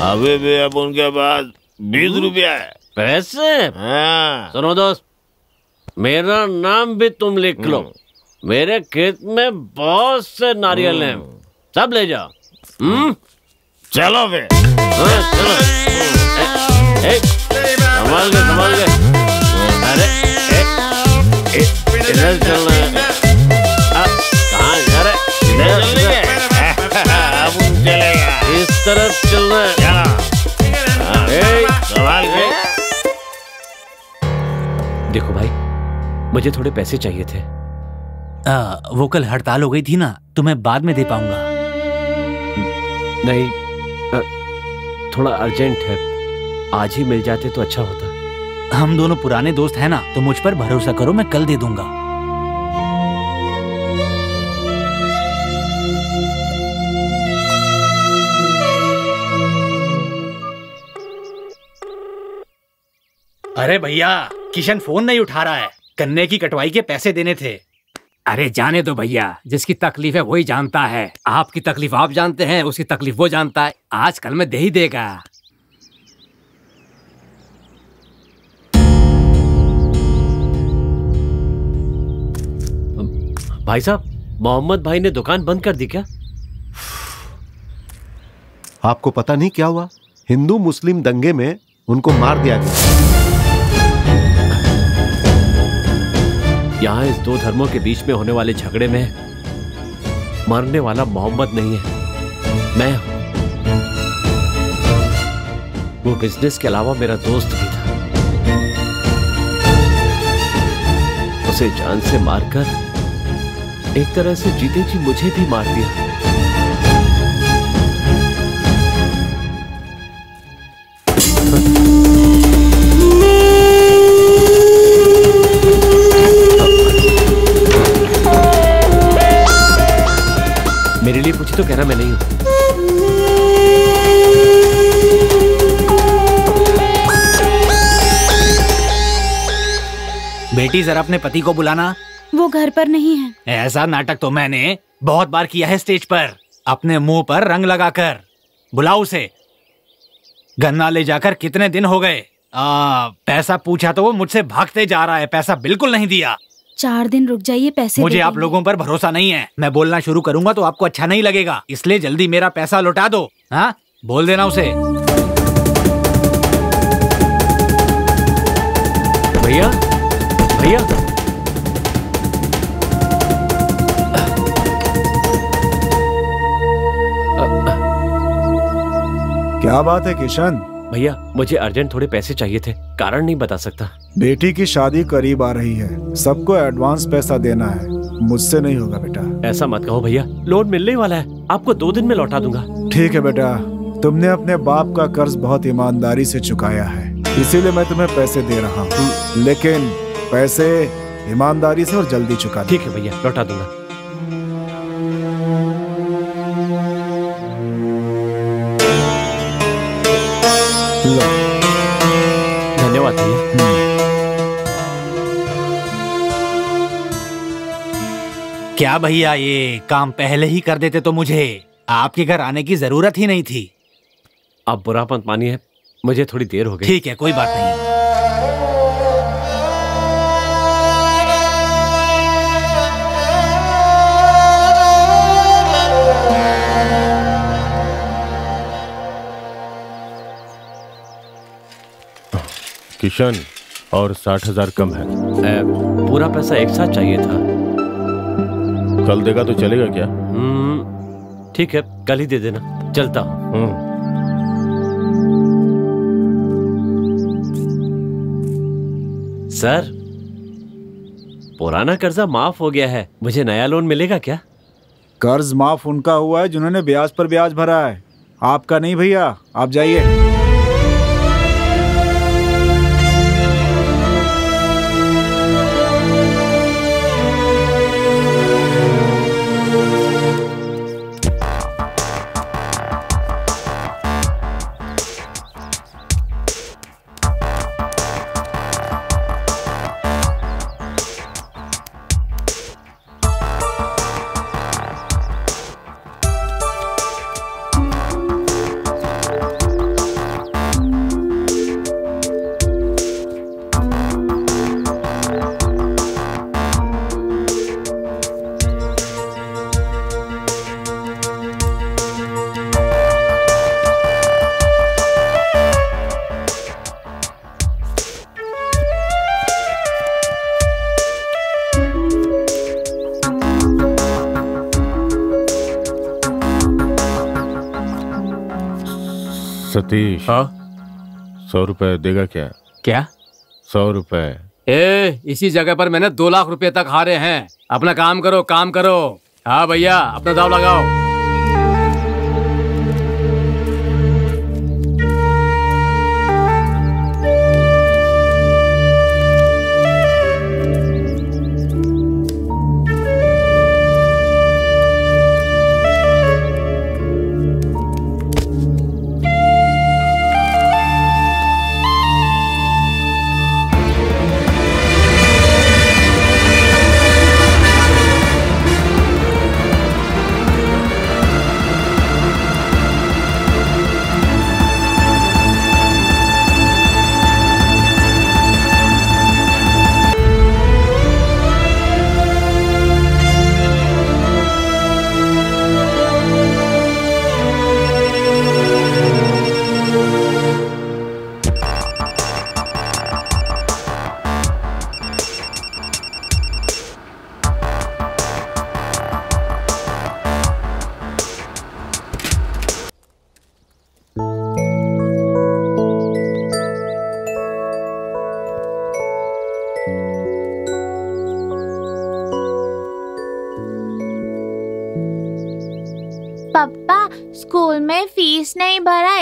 अभी भी अब उनके पास बीस रुपया है। पैसे? हाँ। सुनो दोस्त मेरा नाम भी तुम लिख लो। मेरे खेत में बहुत से नारियल हैं। सब ले जाओ। हम्म। चलो फिर। हाँ, चलो। ए, संभाल के संभाल के। अरे ए, इधर चलना है कहाँ जा रहे इधर इधर अब चलेगा इस तरफ़ के देखो भाई मुझे थोड़े पैसे चाहिए थे। आ, वो कल हड़ताल हो गई थी ना तो मैं बाद में दे पाऊँगा। नहीं अ, थोड़ा अर्जेंट है। आज ही मिल जाते तो अच्छा होता। हम दोनों पुराने दोस्त हैं ना तो मुझ पर भरोसा करो मैं कल दे दूँगा। अरे भैया किशन फ़ोन नहीं उठा रहा है। गन्ने की कटवाई के पैसे देने थे। अरे जाने दो भैया जिसकी तकलीफ़ है वही जानता है। आपकी तकलीफ़ आप जानते हैं उसकी तकलीफ़ वो जानता है। आजकल में दे ही देगा। भाई साहब मोहम्मद भाई ने दुकान बंद कर दी क्या? आपको पता नहीं क्या हुआ? हिंदू मुस्लिम दंगे में उनको मार दिया गया। यहाँ इस दो धर्मों के बीच में होने वाले झगड़े में मरने वाला मोहम्मद नहीं है। मैं हूँ। वो बिज़नेस के अलावा मेरा दोस्त भी था। उसे जान से मारकर एक तरह से जीते जी मुझे भी मार दिया। मेरे लिए पूछी तो कहना मैं नहीं हूँ। बेटी, जरा अपने पति को बुलाना। वो घर पर नहीं है। ऐसा नाटक तो मैंने बहुत बार किया है स्टेज पर। अपने मुँह पर रंग लगाकर। बुलाओ उसे। गन्ना ले जाकर कितने दिन हो गए? आ, पैसा पूछा तो वो मुझसे भागते जा रहा है। पैसा बिल्कुल नहीं दिया। चार दिन रुक जाइए पैसे मुझे आप लोगों पर भरोसा नहीं है। मैं बोलना शुरू करूँगा तो आपको अच्छा नहीं लगेगा। इसलिए जल्दी मेरा पैसा लौटा दो। हाँ? बोल देना उसे। भैया? भैया? क्या बात है किशन? भैया मुझे अर्जेंट थोड़े पैसे चाहिए थे। कारण नहीं बता सकता। बेटी की शादी करीब आ रही है। सबको एडवांस पैसा देना है। मुझसे नहीं होगा बेटा। ऐसा मत कहो भैया लोन मिलने वाला है। आपको दो दिन में लौटा दूँगा। ठीक है बेटा। तुमने अपने बाप का कर्ज बहुत ईमानदारी से चुकाया है। इसीलिए मैं तुम्हें पैसे दे रहा हूँ। लेकिन पैसे ईमानदारी से और जल्दी चुका ठीक है भैया लौटा दूँगा। क्या भैया ये काम पहले ही कर देते तो मुझे? आपके घर आने की ज़रूरत ही नहीं थी। आप बुरा मत मानिए मुझे थोड़ी देर हो गई। ठीक है कोई बात नहीं। किशन और साठ हज़ार कम है। पूरा पैसा एक साथ चाहिए था। कल देगा तो चलेगा क्या? हम्म, ठीक है कल ही दे देना। चलता हूँ। सर पुराना कर्जा माफ़ हो गया है। मुझे नया लोन मिलेगा क्या? कर्ज माफ़ उनका हुआ है जिन्होंने ब्याज पर ब्याज भरा है। आपका नहीं भैया आप जाइए। हाँ? सौ रुपए देगा क्या? क्या? सौ रुपए। ए इसी जगह पर मैंने दो लाख रुपए तक हारे हैं। अपना काम करो काम करो। हाँ भैया अपना दाव लगाओ।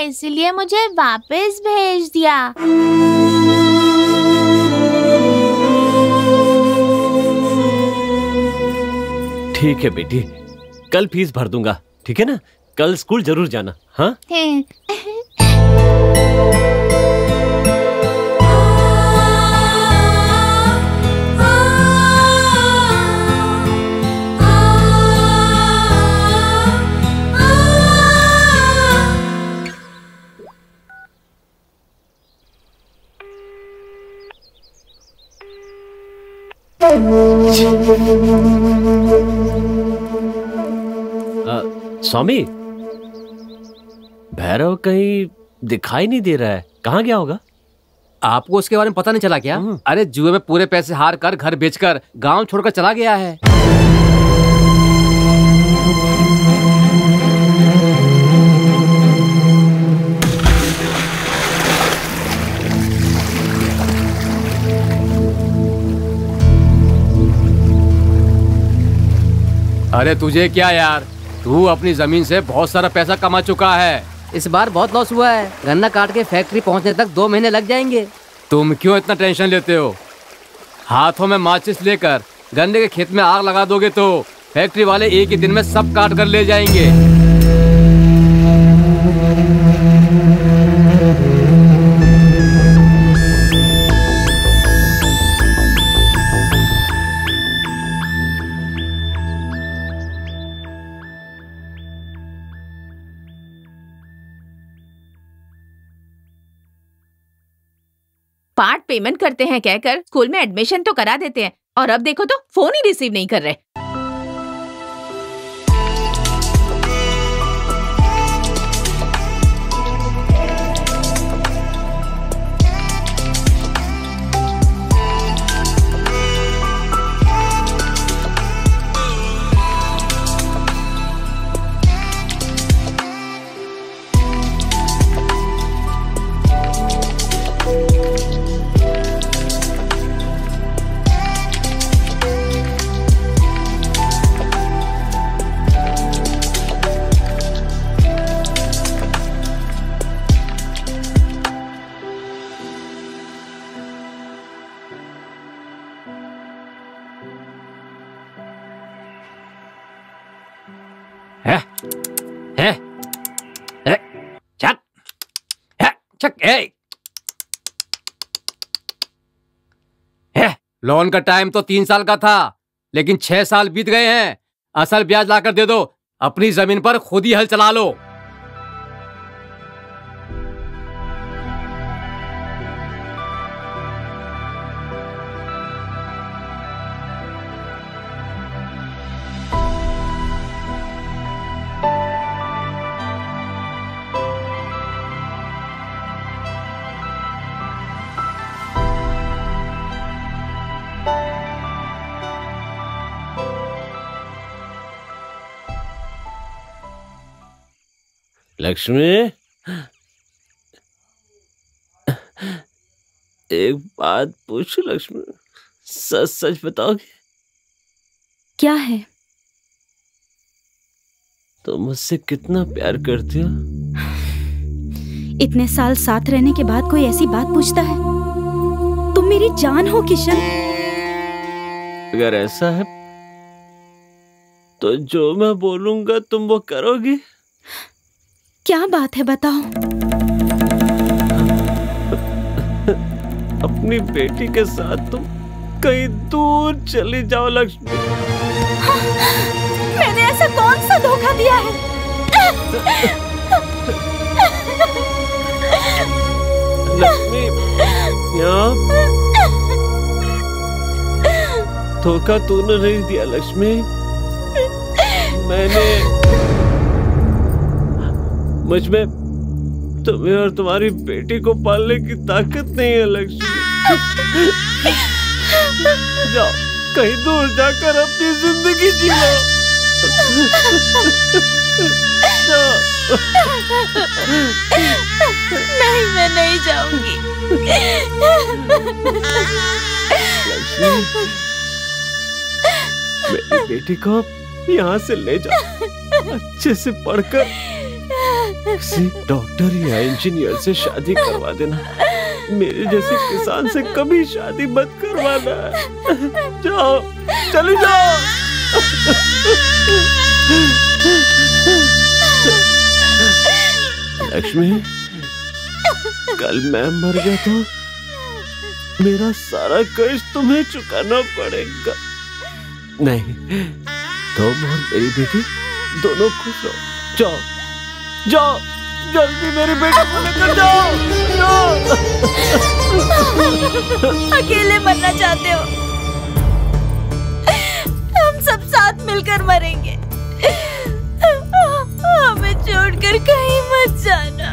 इसलिए मुझे वापस भेज दिया। ठीक है बेटी कल फ़ीस भर दूँगा ठीक है ना? कल स्कूल ज़रूर जाना हाँ? स्वामी भैरव कहीं दिखाई नहीं दे रहा है। कहाँ गया होगा? आपको उसके बारे में पता नहीं चला क्या? अरे जुए में पूरे पैसे हार कर घर बेचकर गाँव छोड़कर चला गया है। अरे तुझे क्या यार? तू अपनी ज़मीन से बहुत सारा पैसा कमा चुका है। इस बार बहुत लॉस हुआ है। गन्ना काट के फैक्ट्री पहुँचने तक दो महीने लग जाएँगे। तुम क्यों इतना टेंशन लेते हो? हाथों में माचिस लेकर गन्ने के खेत में आग लगा दोगे तो फैक्ट्री वाले एक ही दिन में सब काट कर ले जाएँगे। पार्ट पेमेंट करते हैं कहकर स्कूल में एडमिशन तो करा देते हैं। और अब देखो तो फ़ोन ही रिसीव नहीं कर रहे। लोन का टाइम तो तीन साल का था, लेकिन छह साल बीत गए हैं। असल ब्याज लाकर दे दो, अपनी ज़मीन पर खुद ही हल चला लो। लक्ष्मी? एक बात पूछ लक्ष्मी सच सच बताओगे? क्या है? तो मुझसे कितना प्यार करती हो? इतने साल साथ रहने के बाद कोई ऐसी बात पूछता है? तुम मेरी जान हो किशन। अगर ऐसा है तो जो मैं बोलूँगा तुम वो करोगी। क्या बात है बताओ? अपनी बेटी के साथ तुम कहीं दूर चली जाओ लक्ष्मी। मैंने ऐसा कौन सा धोखा दिया है? लक्ष्मी यहाँ धोखा तूने नहीं दिया लक्ष्मी। मैंने मुझमें तुम्हें और तुम्हारी बेटी को पालने की ताकत नहीं है लक्ष्मी। जाओ कहीं दूर जाकर अपनी ज़िंदगी जी लो। नहीं मैं नहीं जाऊँगी। लक्ष्मी मेरी बेटी को यहाँ से ले जाओ। अच्छे से पढ़कर किसी डॉक्टर या इंजीनियर से शादी करवा देना। मेरे जैसे किसान से कभी शादी मत करवाना। जाओ, चले जाओ। लक्ष्मी, कल मैं मर गया तो मेरा सारा कर्ज तुम्हें चुकाना पड़ेगा। नहीं, तुम और मेरी बेटी दोनों खुश रहो जाओ। जाओ, जल्दी मेरी बेटी को लेकर जाओ। <laughs> अकेले मरना चाहते हो? हम सब साथ मिलकर मरेंगे। हमें छोड़कर कहीं मत जाना।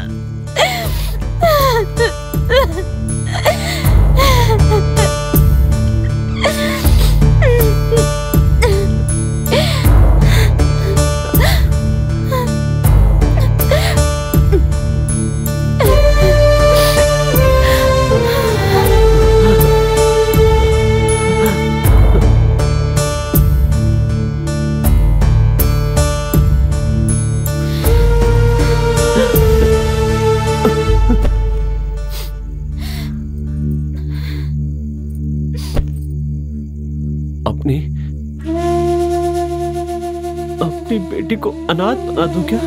अपनी बेटी को अनाथ बना दूँ क्या?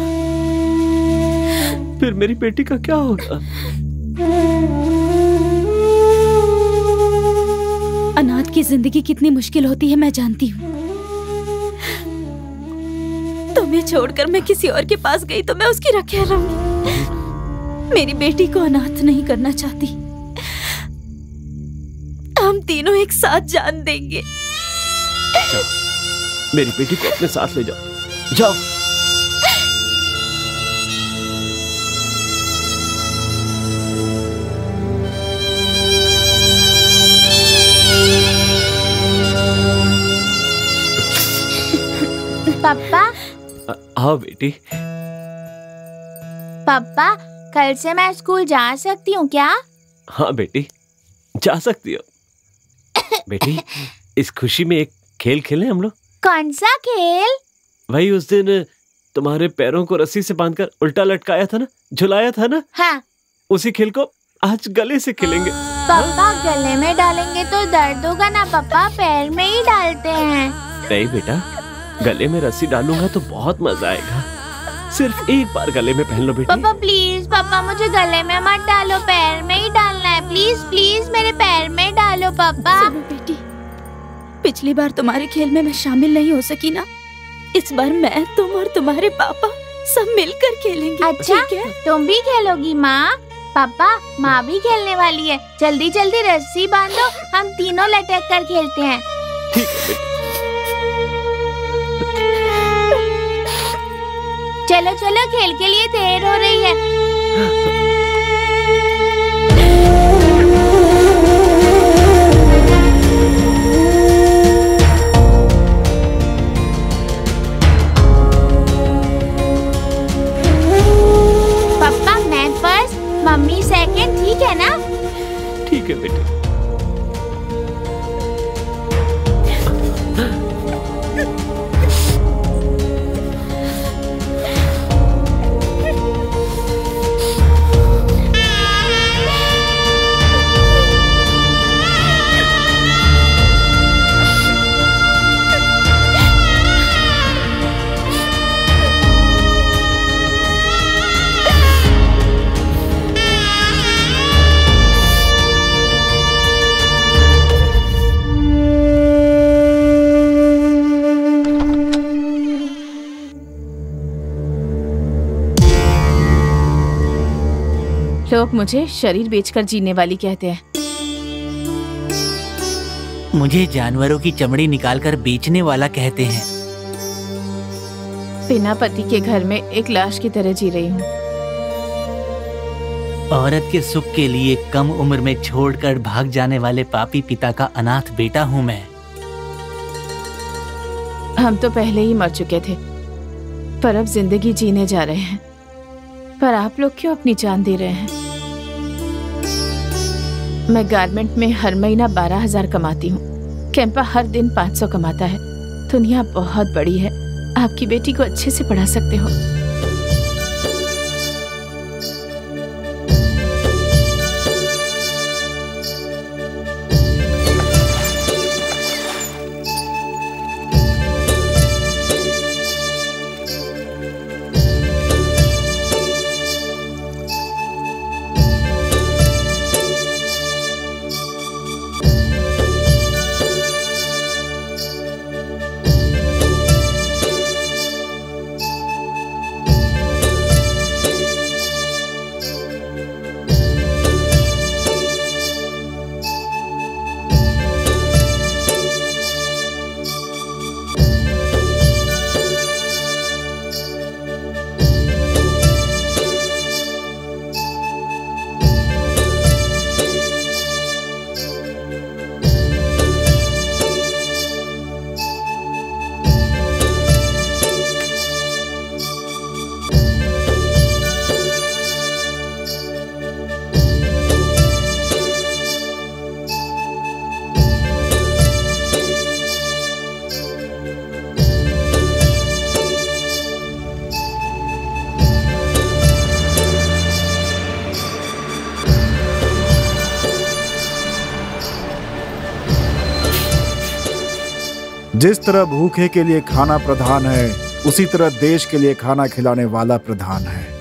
फिर मेरी बेटी का क्या होगा? अनाथ की ज़िंदगी कितनी मुश्किल होती है मैं जानती हूँ। तुम्हें छोड़कर मैं किसी और के पास गई तो मैं उसकी रक्षा रहूँगी। मेरी बेटी को अनाथ नहीं करना चाहती। हम तीनों एक साथ जान देंगे। मेरी बेटी को अपने साथ ले जाओ। जाओ। पापा। हाँ बेटी। पापा कल से मैं स्कूल जा सकती हूँ क्या? हाँ बेटी। जा सकती हो। बेटी इस खुशी में एक खेल खेलें हम लोग। कौन सा खेल? वही उस दिन तुम्हारे पैरों को रस्सी से बांधकर उल्टा लटकाया था ना? झुलाया था ना? हाँ। उसी खेल को आज गले से खेलेंगे। पापा गले में डालेंगे तो दर्द होगा ना? पापा पैर में ही डालते हैं। नहीं बेटा गले में रस्सी डालूँगा तो बहुत मज़ा आएगा। सिर्फ़ एक बार गले में पहन लो बेटा। पापा प्लीज़ पापा मुझे गले में मत डालो पैर में ही डालना है। प्लीज़ प्लीज़ मेरे पैर में डालो पापा। बेटी पिछली बार तुम्हारे खेल में मैं शामिल नहीं हो सकी ना? इस बार मैं तुम और तुम्हारे पापा सब मिलकर खेलेंगे अच्छा ठीक है? तुम भी खेलोगी माँ। पापा माँ भी खेलने वाली है। जल्दी जल्दी रस्सी बांधो हम तीनों लटक कर खेलते हैं। ठीक है चलो चलो खेल के लिए देर हो रही है। मम्मी सेकंड ठीक है ना? ठीक है बेटी। लोग मुझे शरीर बेचकर जीने वाली कहते हैं। मुझे जानवरों की चमड़ी निकालकर बेचने वाला कहते हैं। बिना पति के घर में एक लाश की तरह जी रही हूँ। औरत के सुख के लिए कम उम्र में छोड़कर भाग जाने वाले पापी पिता का अनाथ बेटा हूँ मैं। हम तो पहले ही मर चुके थे पर अब ज़िंदगी जीने जा रहे हैं। पर आप लोग क्यों अपनी जान दे रहे हैं? मैं गारमेंट में हर महीना बारह हज़ार कमाती हूँ। कैंपा हर दिन पाँच सौ कमाता है। दुनिया बहुत बड़ी है। आपकी बेटी को अच्छे से पढ़ा सकते हो। तरह भूखे के लिए खाना प्रधान है, उसी तरह देश के लिए खाना खिलाने वाला प्रधान है।